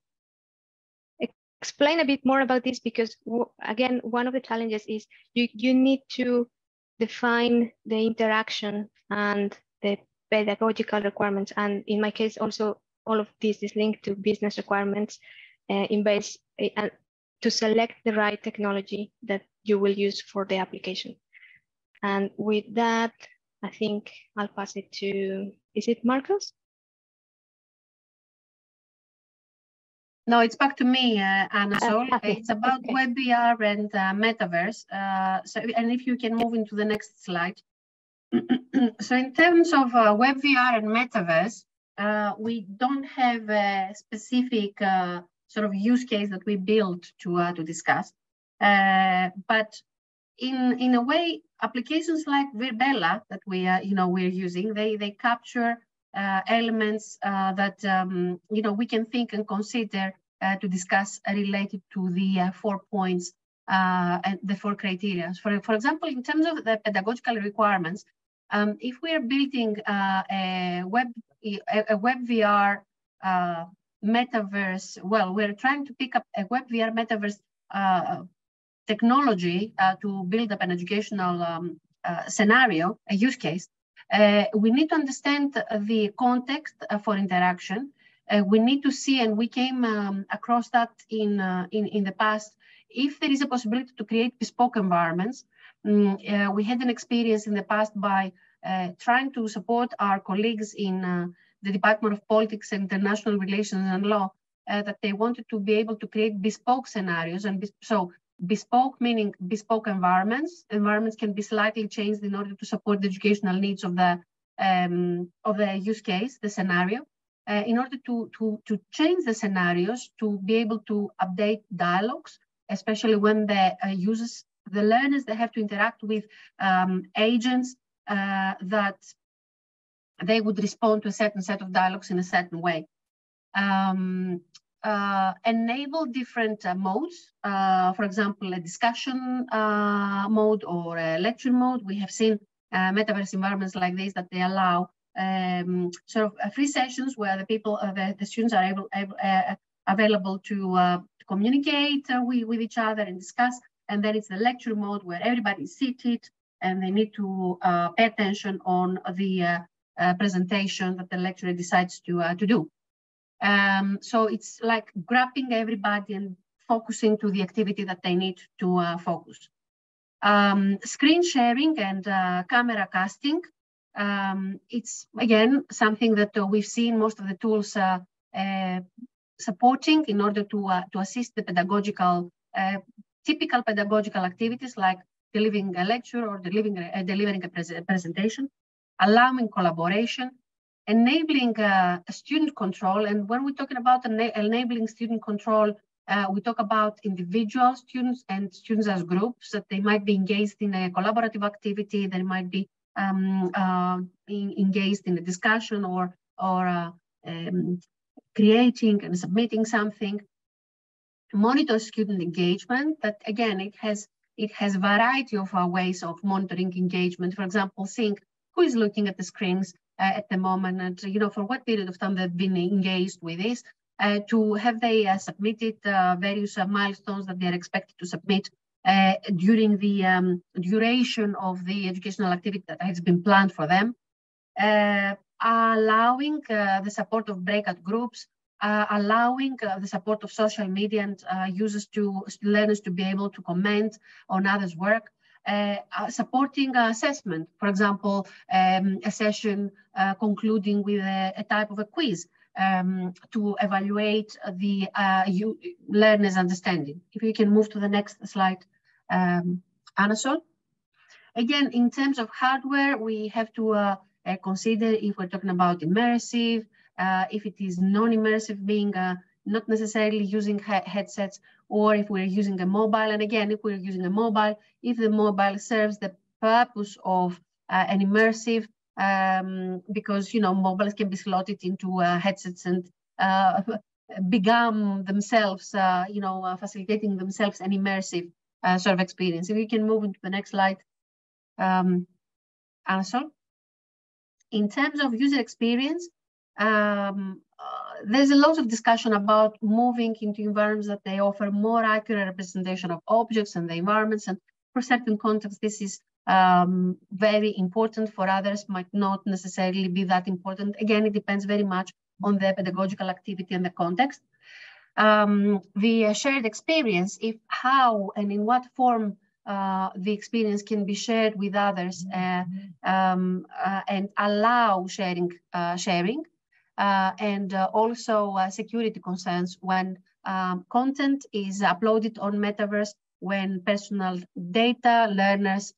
explain a bit more about this because again, one of the challenges is you, you need to define the interaction and the pedagogical requirements. And in my case, also all of this is linked to business requirements uh, in base uh, to select the right technology that you will use for the application. And with that, I think I'll pass it to, is it Markos? No, it's back to me, uh, Anna. So uh, it's about okay. WebVR and uh, metaverse. Uh, so, and if you can move into the next slide. so in terms of uh, WebVR and metaverse, uh, we don't have a specific uh, sort of use case that we built to to discuss. but in in a way, applications like Virbela that we are, you know, we're using, they they capture uh, elements uh, that um, you know we can think and consider uh, to discuss related to the four points and the four criteria. For, for example, in terms of the pedagogical requirements, um, if we are building a web a, web VR metaverse, well, we're trying to pick up a web VR metaverse uh, technology uh, to build up an educational um, uh, scenario, a use case, uh, we need to understand the context uh, for interaction. Uh, we need to see, and we came um, across that in, in, in the past, if there is a possibility to create bespoke environments. Um, we had an experience in the past by trying to support our colleagues in the Department of Politics and International Relations and Law uh, that they wanted to be able to create bespoke scenarios. And so bespoke meaning bespoke environments. Environments can be slightly changed in order to support the educational needs of the um, of the use case, the scenario. Uh, in order to, to, to change the scenarios, to be able to update dialogues, especially when the uh, users, the learners, they have to interact with um, agents uh, that they would respond to a certain set of dialogues in a certain way. Um, uh, enable different uh, modes. Uh, for example, a discussion uh, mode or a lecture mode. We have seen uh, metaverse environments like this that they allow um, sort of free sessions where the people, the, the, students are able, able available to, to communicate with, with each other and discuss. And then it's the lecture mode where everybody is seated and they need to pay attention on the presentation that the lecturer decides to, to do. Um, so it's like grabbing everybody and focusing to the activity that they need to uh, focus. Um, screen sharing and uh, camera casting. Um, it's again something that uh, we've seen most of the tools uh, uh, supporting in order to uh, to assist the pedagogical typical pedagogical activities like delivering a lecture or delivering a, delivering a, pres presentation, allowing collaboration, enabling uh, student control. And when we're talking about enabling student control, uh, we talk about individual students and students as groups that they might be engaged in a collaborative activity, they might be um, uh, engaged in a discussion or, or uh, um, creating and submitting something. Monitor student engagement, that again, it has it has variety of uh, ways of monitoring engagement. For example, seeing who is looking at the screens, at the moment. And you know for what period of time they've been engaged with this uh, to have they uh, submitted various milestones that they're expected to submit during the um, duration of the educational activity that has been planned for them allowing the support of breakout groups uh, allowing uh, the support of social media and uh, users to learners to be able to comment on others' work, uh, uh, supporting assessment. For example, um, a session uh, concluding with a, a, type of a quiz um, to evaluate the you, learner's understanding. If you can move to the next slide, um, Anasol. Again, in terms of hardware, we have to uh, uh, consider if we're talking about immersive, uh, if it is non-immersive, meaning not necessarily using headsets, or if we're using a mobile. And again, if we're using a mobile, if the mobile serves the purpose of uh, an immersive, um, because you know mobiles can be slotted into uh, headsets and uh, become themselves, uh, you know, uh, facilitating themselves an immersive uh, sort of experience. If we can move into the next slide, um, Anasol. In terms of user experience, um, there's a lot of discussion about moving into environments that they offer more accurate representation of objects and the environments. And for certain contexts, this is um, very important. For others, might not necessarily be that important. Again, it depends very much on the pedagogical activity and the context. Um, the shared experience, if how and in what form uh, the experience can be shared with others uh, um, uh, and allow sharing, uh, sharing and uh, also uh, security concerns when um, content is uploaded on Metaverse, when personal data, learners,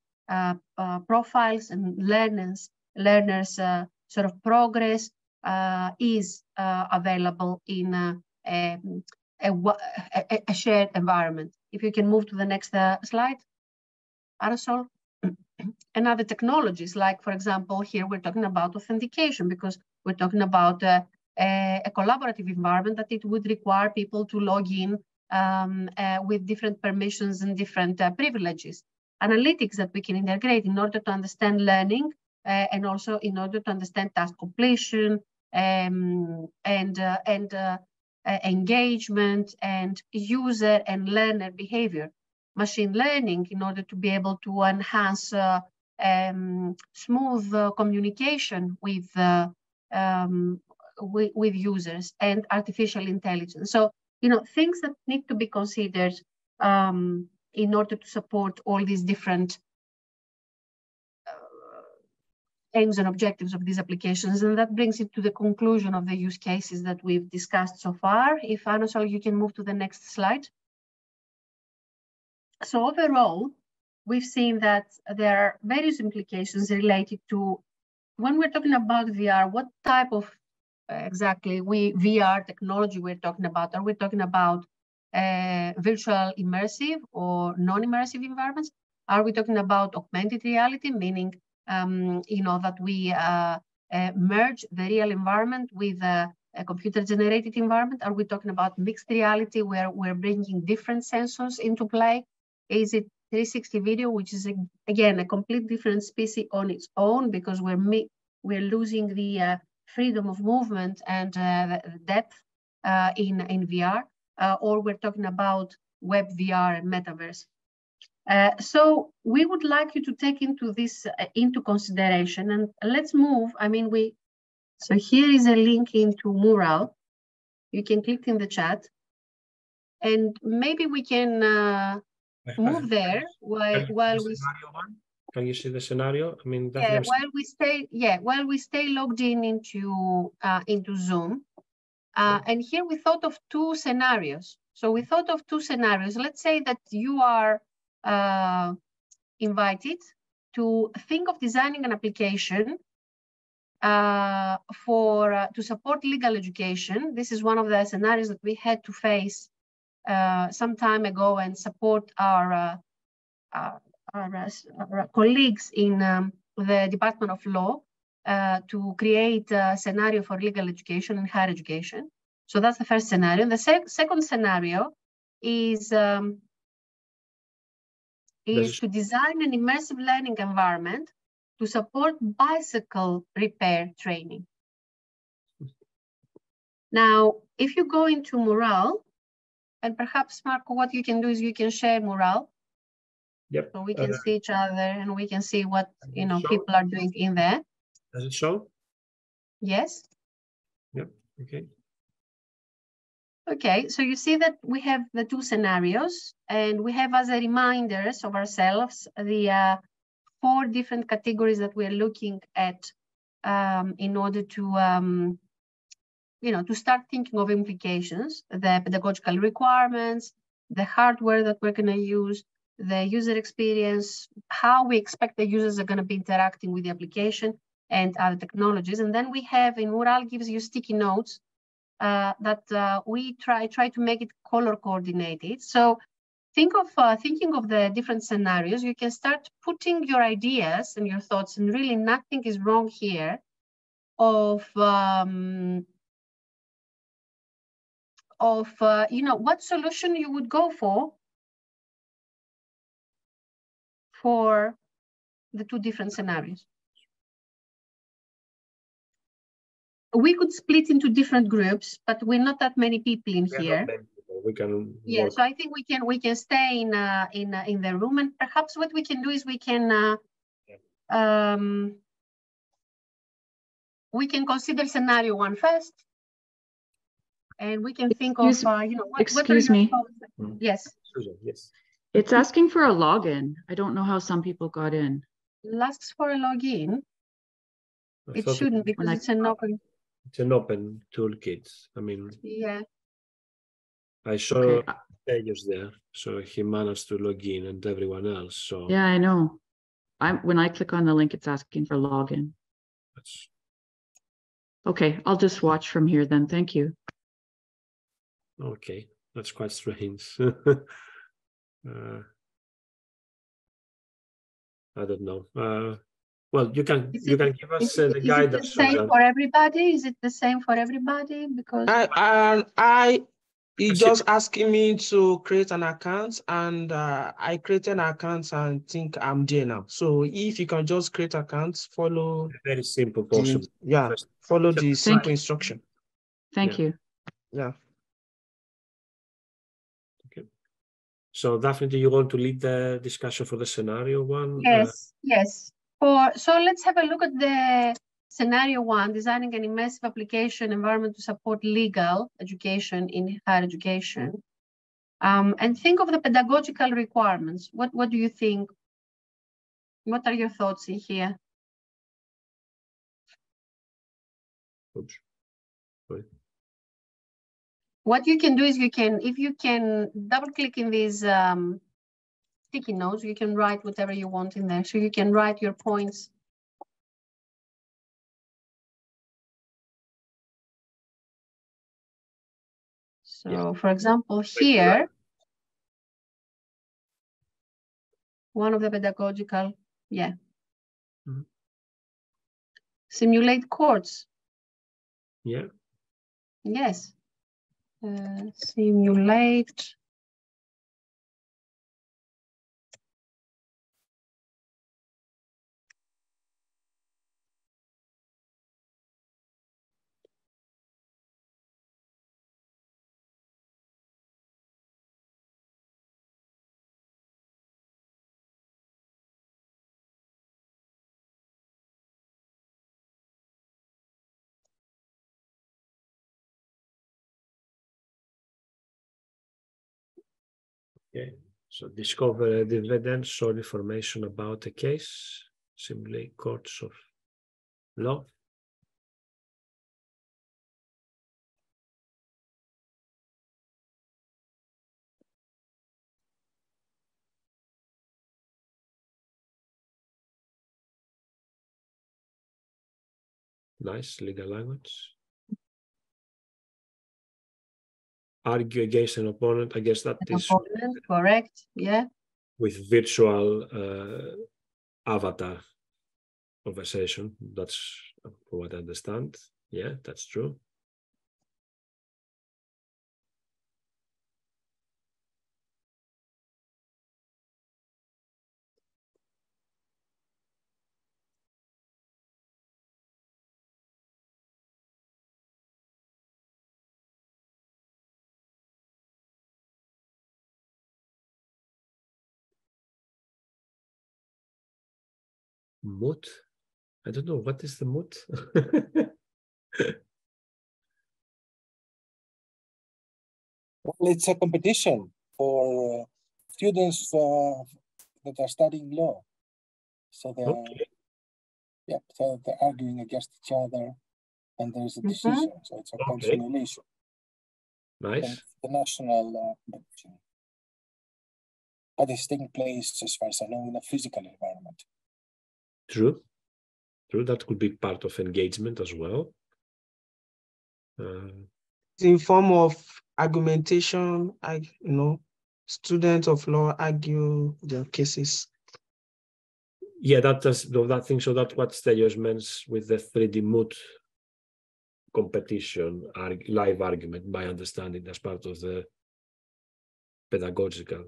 profiles, and learners, learners sort of progress is available in a, a, a, shared environment. If you can move to the next uh, slide, Anasol. and other technologies, like, for example, here we're talking about authentication because we're talking about uh, a, a, collaborative environment that it would require people to log in um, uh, with different permissions and different uh, privileges. Analytics that we can integrate in order to understand learning uh, and also in order to understand task completion um, and, uh, and uh, engagement and user and learner behavior. Machine learning in order to be able to enhance um, smooth communication with um, with, with, users and artificial intelligence. So, you know, things that need to be considered um, in order to support all these different uh, aims and objectives of these applications. And that brings it to the conclusion of the use cases that we've discussed so far. If Anasol, you can move to the next slide. So overall, we've seen that there are various implications related to when we're talking about VR, what type of exactly we VR technology we're talking about? Are we talking about uh, virtual immersive or non-immersive environments? Are we talking about augmented reality, meaning um, you know that we uh, uh, merge the real environment with a computer-generated environment? Are we talking about mixed reality where we're bringing different sensors into play? Is it 360 video, which is a, again a complete different species on its own because we're we're losing the uh, freedom of movement and uh, depth uh, in in VR, uh, or we're talking about web VR and metaverse. Uh, so we would like you to take into this uh, into consideration and let's move. I mean, we so here is a link into Mural. You can click in the chat, and maybe we can move there while, while we. Can you see the scenario? I mean, yeah, while we stay, yeah, while we stay logged in into uh, into Zoom, uh, and here we thought of two scenarios. So we thought of two scenarios. Let's say that you are uh, invited to think of designing an application uh, for uh, to support legal education. This is one of the scenarios that we had to face uh, some time ago and support our, uh, our, our, our, colleagues in um, the Department of Law uh, to create a scenario for legal education and higher education. So that's the first scenario. The sec second scenario is um, is to design an immersive learning environment to support bicycle repair training. Now, if you go into Mural, and perhaps, Marco, what you can do is you can share Mural. Yep. So we can uh, see each other and we can see what you know show? people are doing in there. Does it show? Yes. Yep. Okay. Okay, so you see that we have the two scenarios and we have as a reminders of ourselves the uh, four different categories that we're looking at um, in order to, um, you know, to start thinking of implications, the pedagogical requirements, the hardware that we're going to use, the user experience, how we expect the users are going to be interacting with the application and other technologies. And then we have in Mural gives you sticky notes uh, that uh, we try try to make it color coordinated. So think of uh, thinking of the different scenarios. You can start putting your ideas and your thoughts, and really nothing is wrong here. Of um, of uh, you know what solution you would go for for the two different scenarios. We could split into different groups, but we're not that many people in here. not many people. We can Yeah, work. so I think we can we can stay in uh, in uh, in the room, and perhaps what we can do is we can uh, um, we can consider scenario one first, and we can think of uh, you know what, what are excuse your me. thoughts? Mm. Yes, Susan, yes. It's asking for a login. I don't know how some people got in. asks for a login. I It thought shouldn't because I- it's an open. It's an open toolkit. I mean, Yeah, I saw Okay. there, so he managed to log in and everyone else. So Yeah, I know. I'm, when I click on the link, it's asking for login. that's Okay, I'll just watch from here then. Thank you. Okay. That's quite strange. uh, I don't know. Uh, well, you can Is you it- can give us uh, the is it the same Susan. for everybody? Is it the same for everybody? Because I, um, I, he just asking me to create an account and uh, I created an account and think I'm there now. So if you can just create accounts, follow Very simple, the, yeah, follow the simple instruction. Thank Yeah. you. Yeah. So Daphne, do you want to lead the discussion for the scenario one? Uh, Yes, yes. For so let's have a look at the scenario one, designing an immersive application environment to support legal education in higher education. Um, and think of the pedagogical requirements. What what do you think? What are your thoughts in here? oops. What you can do is you can, if you can double click in these um, sticky notes, you can write whatever you want in there. So you can write your points. So for example, Wait, do that. here, one of the pedagogical, yeah. Mhm. Simulate courts. Yeah. Yes. Uh, simulate. Okay. So discover evidence or information about a case, simply courts of law. Nice legal language. Argue against an opponent. I guess that an is opponent, correct? Yeah. with virtual uh, avatar conversation. That's what I understand. Yeah, that's true. Mood. I don't know what is the mood. Well, it's a competition for uh, students uh, that are studying law. So they're, okay. yeah, so they're arguing against each other and there's a mm-hmm. decision. Mm -hmm. So it's a okay. continuation. Nice. the national uh, competition. But it's taking place, as far as I know, in a physical environment. True. True. That could be part of engagement as well. Uh, in form of argumentation, I you know, students of law argue their cases. Yeah, that does that thing. So that's what Stelios meant with the 3D moot competition, live argument, my understanding as part of the pedagogical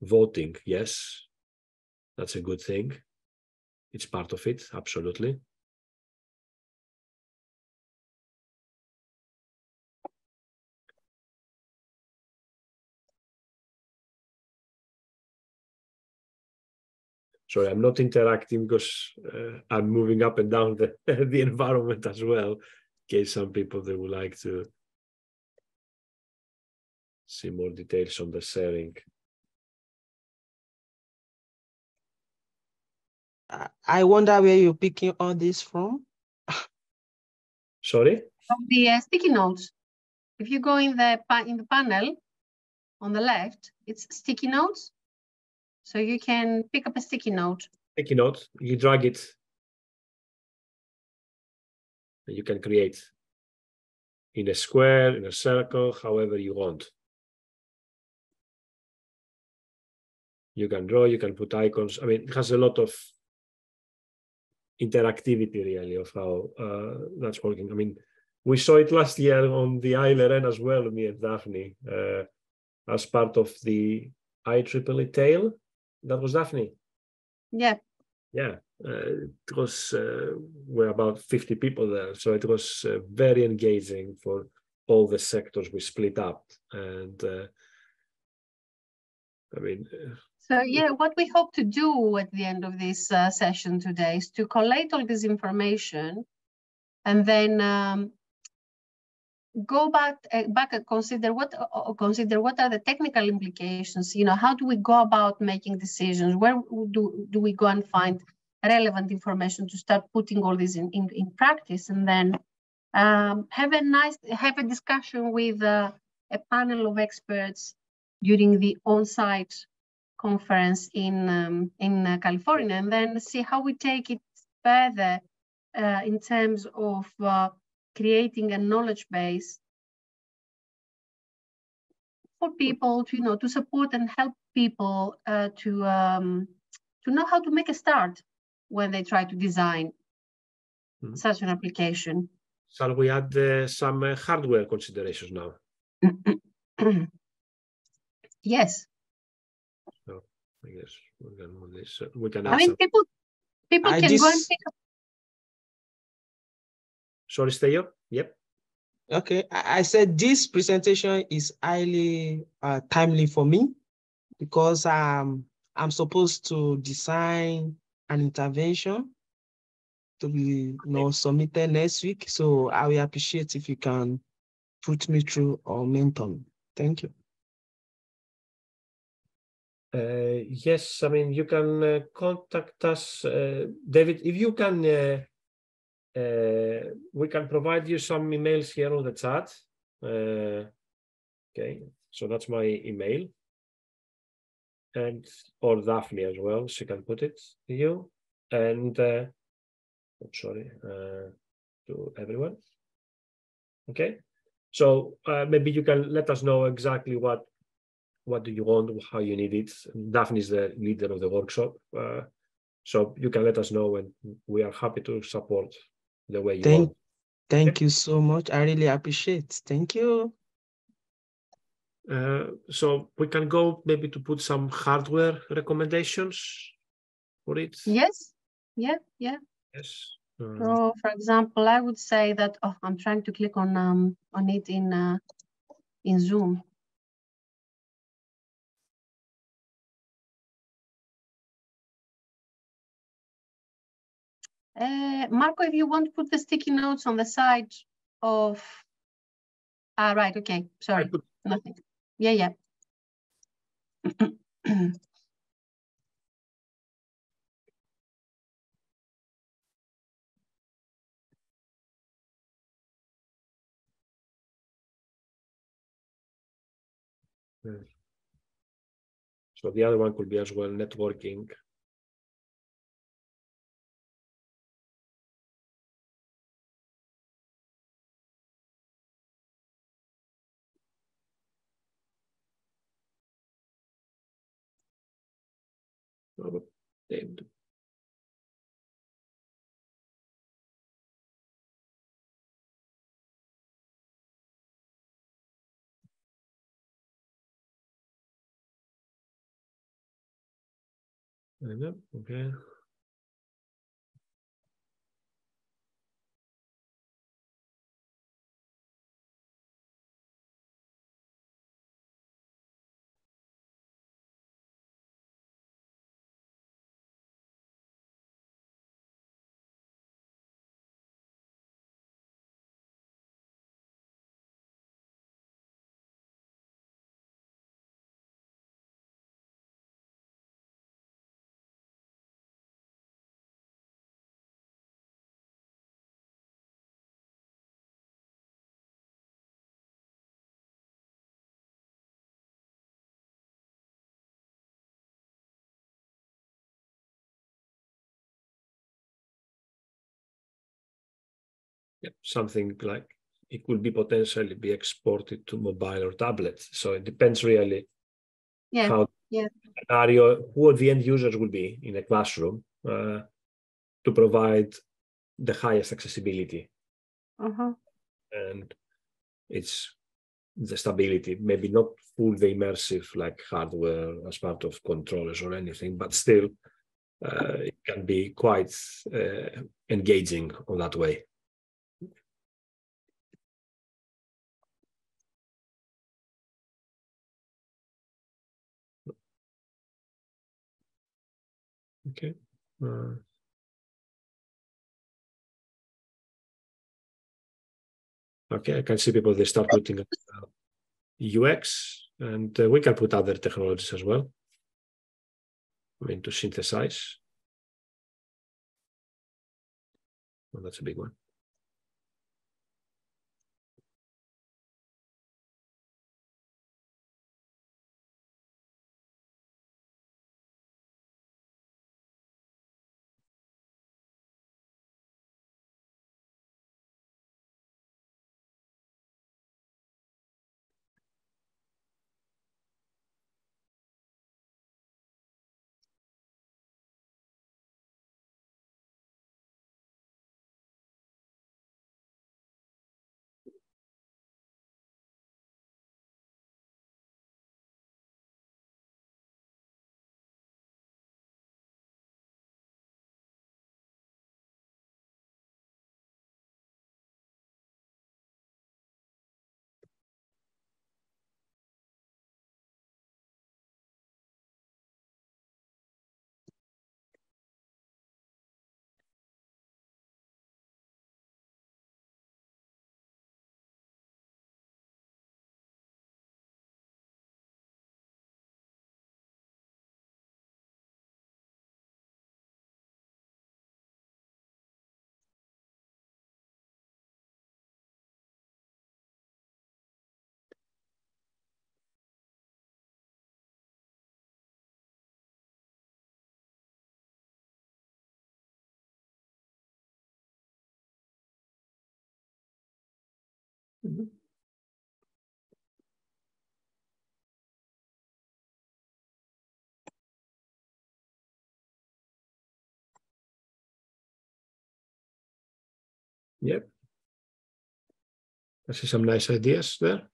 voting. Yes, that's a good thing. It's part of it, absolutely. sorry, I'm not interacting because uh, I'm moving up and down the, the environment as well, in case some people they would like to see more details on the sharing. I wonder where you're picking all this from. Sorry? From the uh, sticky notes. If you go in the in the panel on the left, it's sticky notes. So you can pick up a sticky note. Sticky note, you drag it. And you can create in a square, in a circle, however you want. You can draw, you can put icons. I mean, it has a lot of interactivity really of how uh, that's working. I mean, we saw it last year on the ILRN as well, me and Daphne, uh, as part of the IEEE TALE that was Daphne. Yeah. Yeah. Uh, it was, uh, we're about 50 people there. So it was uh, very engaging for all the sectors we split up. And uh, I mean, uh, so yeah, what we hope to do at the end of this uh, session today is to collate all this information and then um, go back uh, back and consider what uh, consider what are the technical implications. You know how do we go about making decisions? Where do, do we go and find relevant information to start putting all this in, in, in practice? And then um, have a nice have a discussion with uh, a panel of experts during the on-site conference in um, in uh, California and then see how we take it further uh, in terms of uh, creating a knowledge base for people to you know to support and help people uh, to um, to know how to make a start when they try to design mm -hmm. such an application. Shall we add uh, some uh, hardware considerations now? yes. So I guess we can this. We can. I mean, some... people people I can just... go and pick up Sorry, Steyo? Yep. Okay, I said this presentation is highly uh, timely for me because um, I'm supposed to design an intervention to be you know, submitted next week. So I will appreciate if you can put me through or mentor me. Thank you. Uh, yes, I mean, you can uh, contact us. Uh, David, if you can uh, uh, we can provide you some emails here on the chat. Uh, okay, so that's my email. And or Daphne as well, she can put it to you. And sorry, to everyone. Okay, so maybe you can let us know exactly what what do you want, how you need it. Daphne is the leader of the workshop. Uh, so you can let us know and we are happy to support the way you thank, want. Thank you so much. I really appreciate. Thank you. Uh, so we can go maybe to put some hardware recommendations for it. Yes. Yeah. Yeah. Yes. Uh, so, for example, I would say that. Oh, I'm trying to click on um on it in uh, in Zoom. Uh, Marco, if you want to put the sticky notes on the side of, ah, right, okay, sorry, put, nothing. Yeah, yeah. So the other one could be as well networking. Oh, named. Okay. Something like it could be potentially be exported to mobile or tablets. So it depends really Yeah, how yeah. scenario who the end users will be in a classroom uh, to provide the highest accessibility Uh-huh. and it's the stability maybe not full the immersive like hardware as part of controllers or anything but still uh, it can be quite uh, engaging on that way okay uh, okay i can see people they start putting uh, ux and uh, we can put other technologies as well I mean, to synthesize. Well, that's a big one. Mhm. Yep. I see some nice ideas there.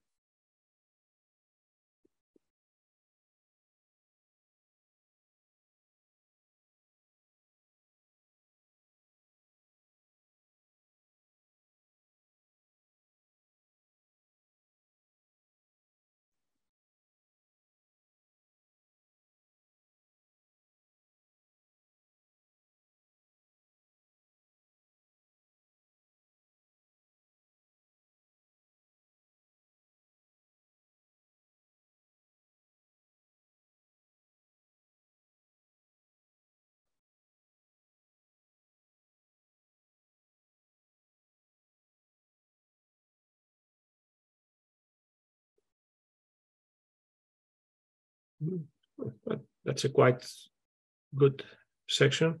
That's a quite good section.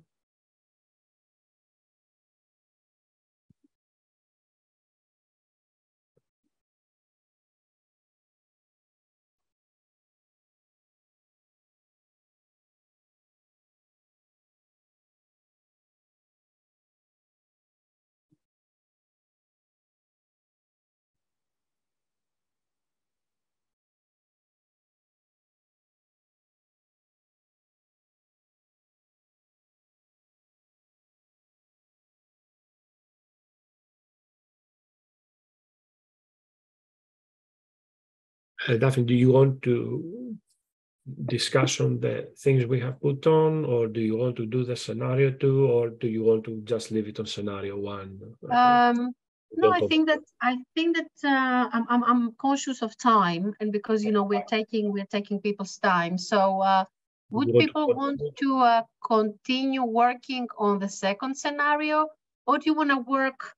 Uh, Daphne, do you want to discuss on the things we have put on, or do you want to do the scenario two, or do you want to just leave it on scenario one? Um, no, I think that I think that uh, I'm, I'm I'm conscious of time, and because you know we're taking we're taking people's time. So, uh, would people want to uh, continue working on the second scenario, or do you want to work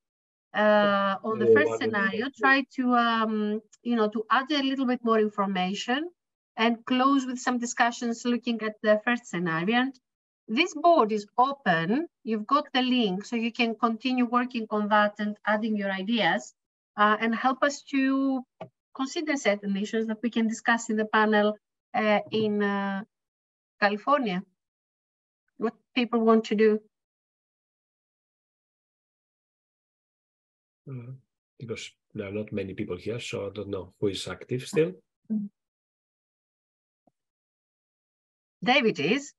uh, on the first scenario, try to, um, you know, to add a little bit more information and close with some discussions looking at the first scenario. And this board is open. You've got the link, so you can continue working on that and adding your ideas uh, and help us to consider certain issues that we can discuss in the panel uh, in uh, California. What people want to do. Uh, because there are not many people here, so I don't know who is active still. David is.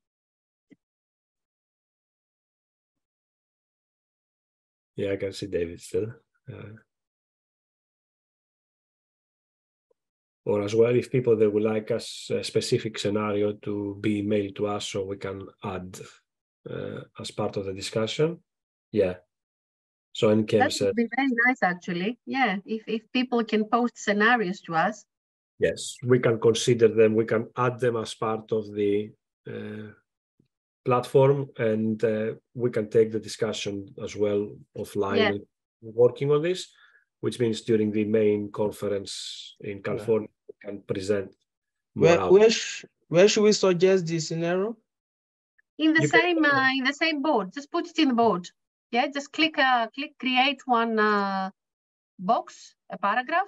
Yeah, I can see David still. Uh, or as well, if people that would like us a specific scenario to be mailed to us so we can add uh, as part of the discussion. Yeah, so in That would be very nice, actually. Yeah, if, if people can post scenarios to us. Yes, we can consider them. We can add them as part of the uh, platform, and uh, we can take the discussion as well offline. Yeah. Working on this, which means during the main conference in California, yeah. we can present. where where, sh where should we suggest this scenario? In the you same can, uh, in the same board. Just put it in the board. Yeah, just click, uh, click create one uh, box, a paragraph,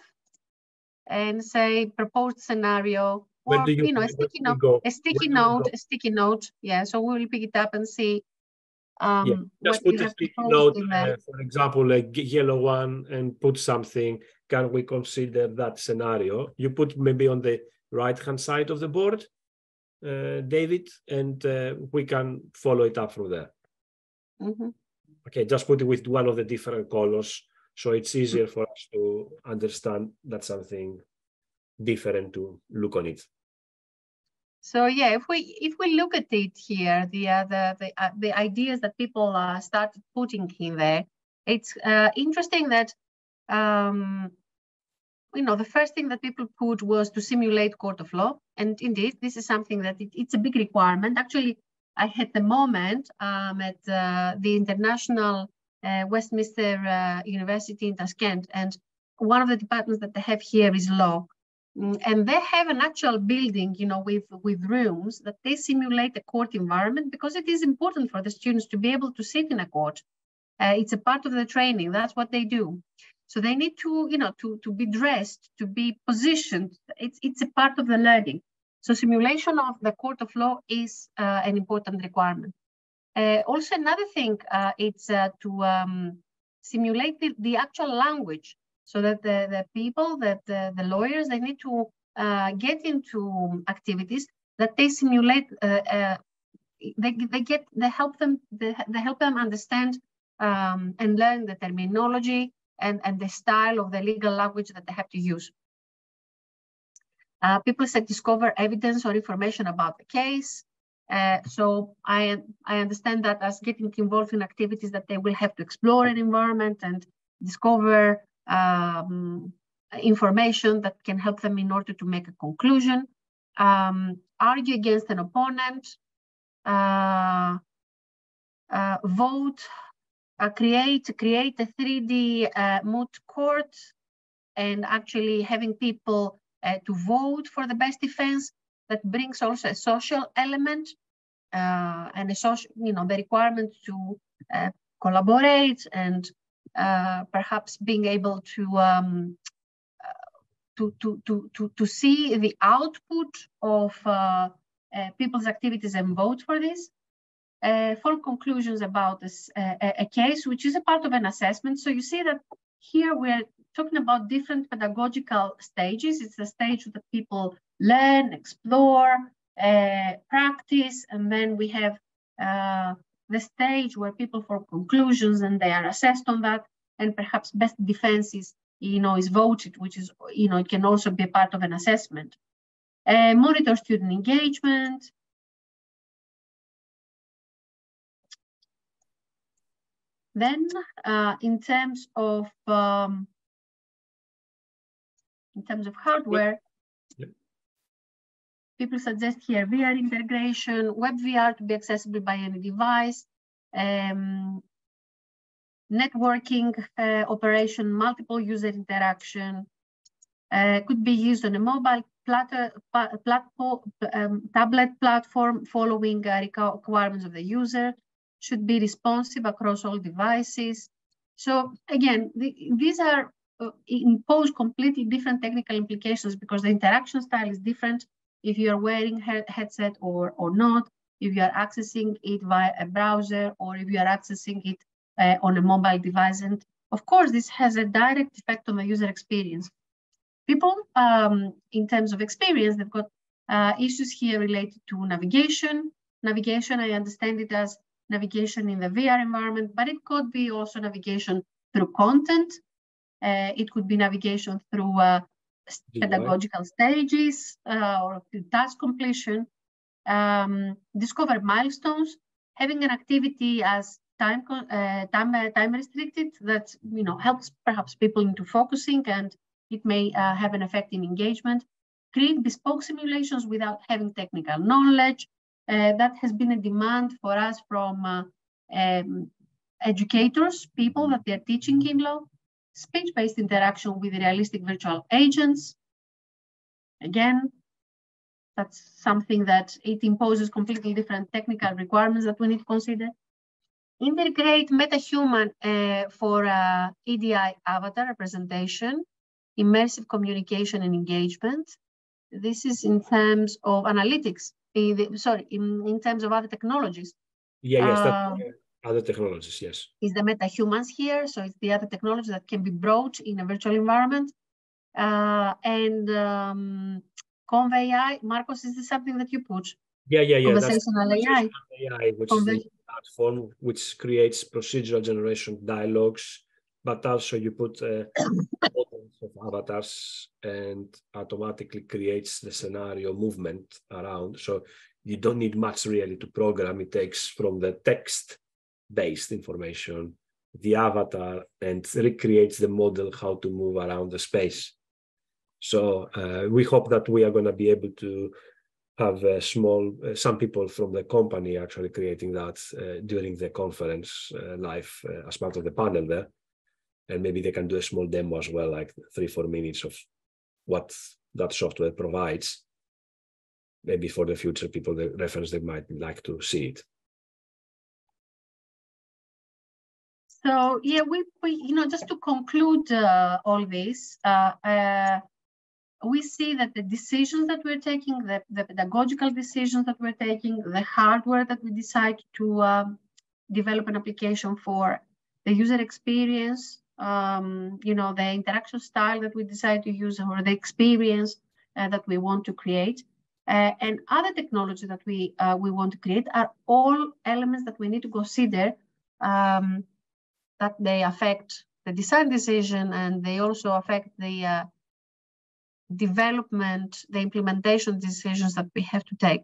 and say proposed scenario, or you, you, know, a sticky note, a sticky note, a sticky note. Yeah, so we will pick it up and see. Um, yeah, just put a sticky note, uh, for example, like yellow one, and put something. Can we consider that scenario? You put maybe on the right hand side of the board, uh, David, and uh, we can follow it up from there. Mm -hmm. Okay, just put it with one of the different colors so it's easier for us to understand that something different to look on it. So yeah, if we if we look at it here, the uh, the the, uh, the ideas that people uh, started putting in there, it's uh, interesting that um, you know the first thing that people put was to simulate court of law, and indeed this is something that it, it's a big requirement. Actually, I had the moment um, at the International uh, Westminster uh, University in Tashkent, and one of the departments that they have here is law. Mm, and they have an actual building, you know, with, with rooms that they simulate a court environment because it is important for the students to be able to sit in a court. Uh, it's a part of the training. That's what they do. So they need to, you know, to, to be dressed, to be positioned. It's, it's a part of the learning. So simulation of the court of law is uh, an important requirement. Uh, also, another thing, uh, it's uh, to um, simulate the, the, actual language so that the, the people, that the, the lawyers, they need to uh, get into activities that they simulate, uh, they, they get, they help them, they, they help them understand um, and learn the terminology and, and the style of the legal language that they have to use. Uh, people said discover evidence or information about the case. Uh, so I, I understand that as getting involved in activities that they will have to explore an environment and discover um, information that can help them in order to make a conclusion, um, argue against an opponent, uh, uh, vote, uh, create create a 3D uh, moot court, and actually having people uh, to vote for the best defense. that brings also a social element uh, and a social, you know, the requirement to uh, collaborate and uh, perhaps being able to, um, uh, to, to, to, to, to see the output of uh, uh, people's activities and vote for this. full conclusions about this a case, which is a part of an assessment. So you see that here we're talking about different pedagogical stages. It's the stage that people learn, explore, uh, practice, and then we have uh, the stage where people form conclusions and they are assessed on that, and perhaps best defense is, you know, is voted, which is, you know, it can also be part of an assessment. Uh, monitor student engagement. Then, uh, in terms of um, in terms of hardware, yep. people suggest here VR integration, web VR to be accessible by any device, um, networking uh, operation, multiple user interaction, uh, could be used on a mobile plat platform, um, tablet platform following uh, requirements of the user, should be responsive across all devices. So again, the, these are uh, impose completely different technical implications because the interaction style is different if you're wearing a headset or, or not, if you are accessing it via a browser or if you are accessing it uh, on a mobile device. And of course, this has a direct effect on the user experience. People, um, in terms of experience, they've got uh, issues here related to navigation. Navigation, I understand it as navigation in the VR environment, but it could be also navigation through content uh, it could be navigation through uh, pedagogical stages uh, or through task completion. Um, discover milestones, having an activity as time uh, time uh, time restricted that you know helps perhaps people into focusing and it may uh, have an effect in engagement. Create bespoke simulations without having technical knowledge. That has been a demand for us from um, educators, people that they're teaching in law, speech-based interaction with realistic virtual agents. Again, that's something that it imposes completely different technical requirements that we need to consider. Integrate MetaHuman uh, for uh, EDI avatar representation, immersive communication and engagement. This is in terms of analytics, in the, sorry, in, in terms of other technologies. Yeah, yes, uh, other technologies, yes. Is the meta-humans here. So it's the other technology that can be brought in a virtual environment. Uh, and um, Conve AI, Markos, is this something that you put? Yeah, yeah, yeah. Conversational that's AI. AI, which is the platform which creates procedural generation dialogues, but also you put uh, of avatars and automatically creates the scenario movement around. So you don't need much really to program. It takes from the text based information, the avatar, and recreates the model how to move around the space. So uh, we hope that we are going to be able to have a small, uh, some people from the company actually creating that uh, during the conference uh, live uh, as part of the panel there. And maybe they can do a small demo as well, like three, four minutes of what that software provides. Maybe for the future people, the reference they might like to see it. So yeah, we, we you know just to conclude uh, all this, uh, uh, we see that the decisions that we're taking, the, the, pedagogical decisions that we're taking, the hardware that we decide to um, develop an application for, the user experience, um, you know, the interaction style that we decide to use, or the experience uh, that we want to create, uh, and other technology that we uh, we want to create are all elements that we need to consider um, that they affect the design decision and they also affect the uh, development, the implementation decisions that we have to take.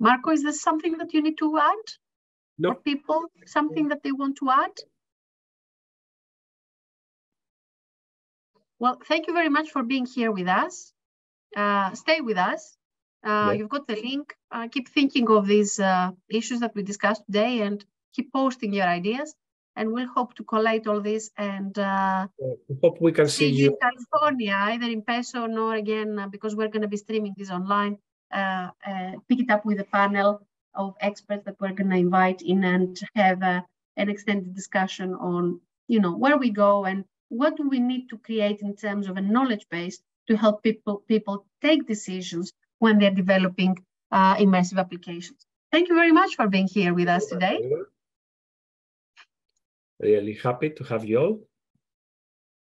Marco, is there something that you need to add? No. For people, something that they want to add? Well, thank you very much for being here with us. Uh, stay with us. Uh. You've got the link. Uh, keep thinking of these uh, issues that we discussed today and keep posting your ideas. and we'll hope to collate all this and uh, hope we can see, see you in California, either in person or again, uh, because we're going to be streaming this online, uh, uh, pick it up with a panel of experts that we're going to invite in and have uh, an extended discussion on, you know, where we go and what do we need to create in terms of a knowledge base to help people people take decisions when they're developing uh, immersive applications. Thank you very much for being here with us today. Really happy to have you all.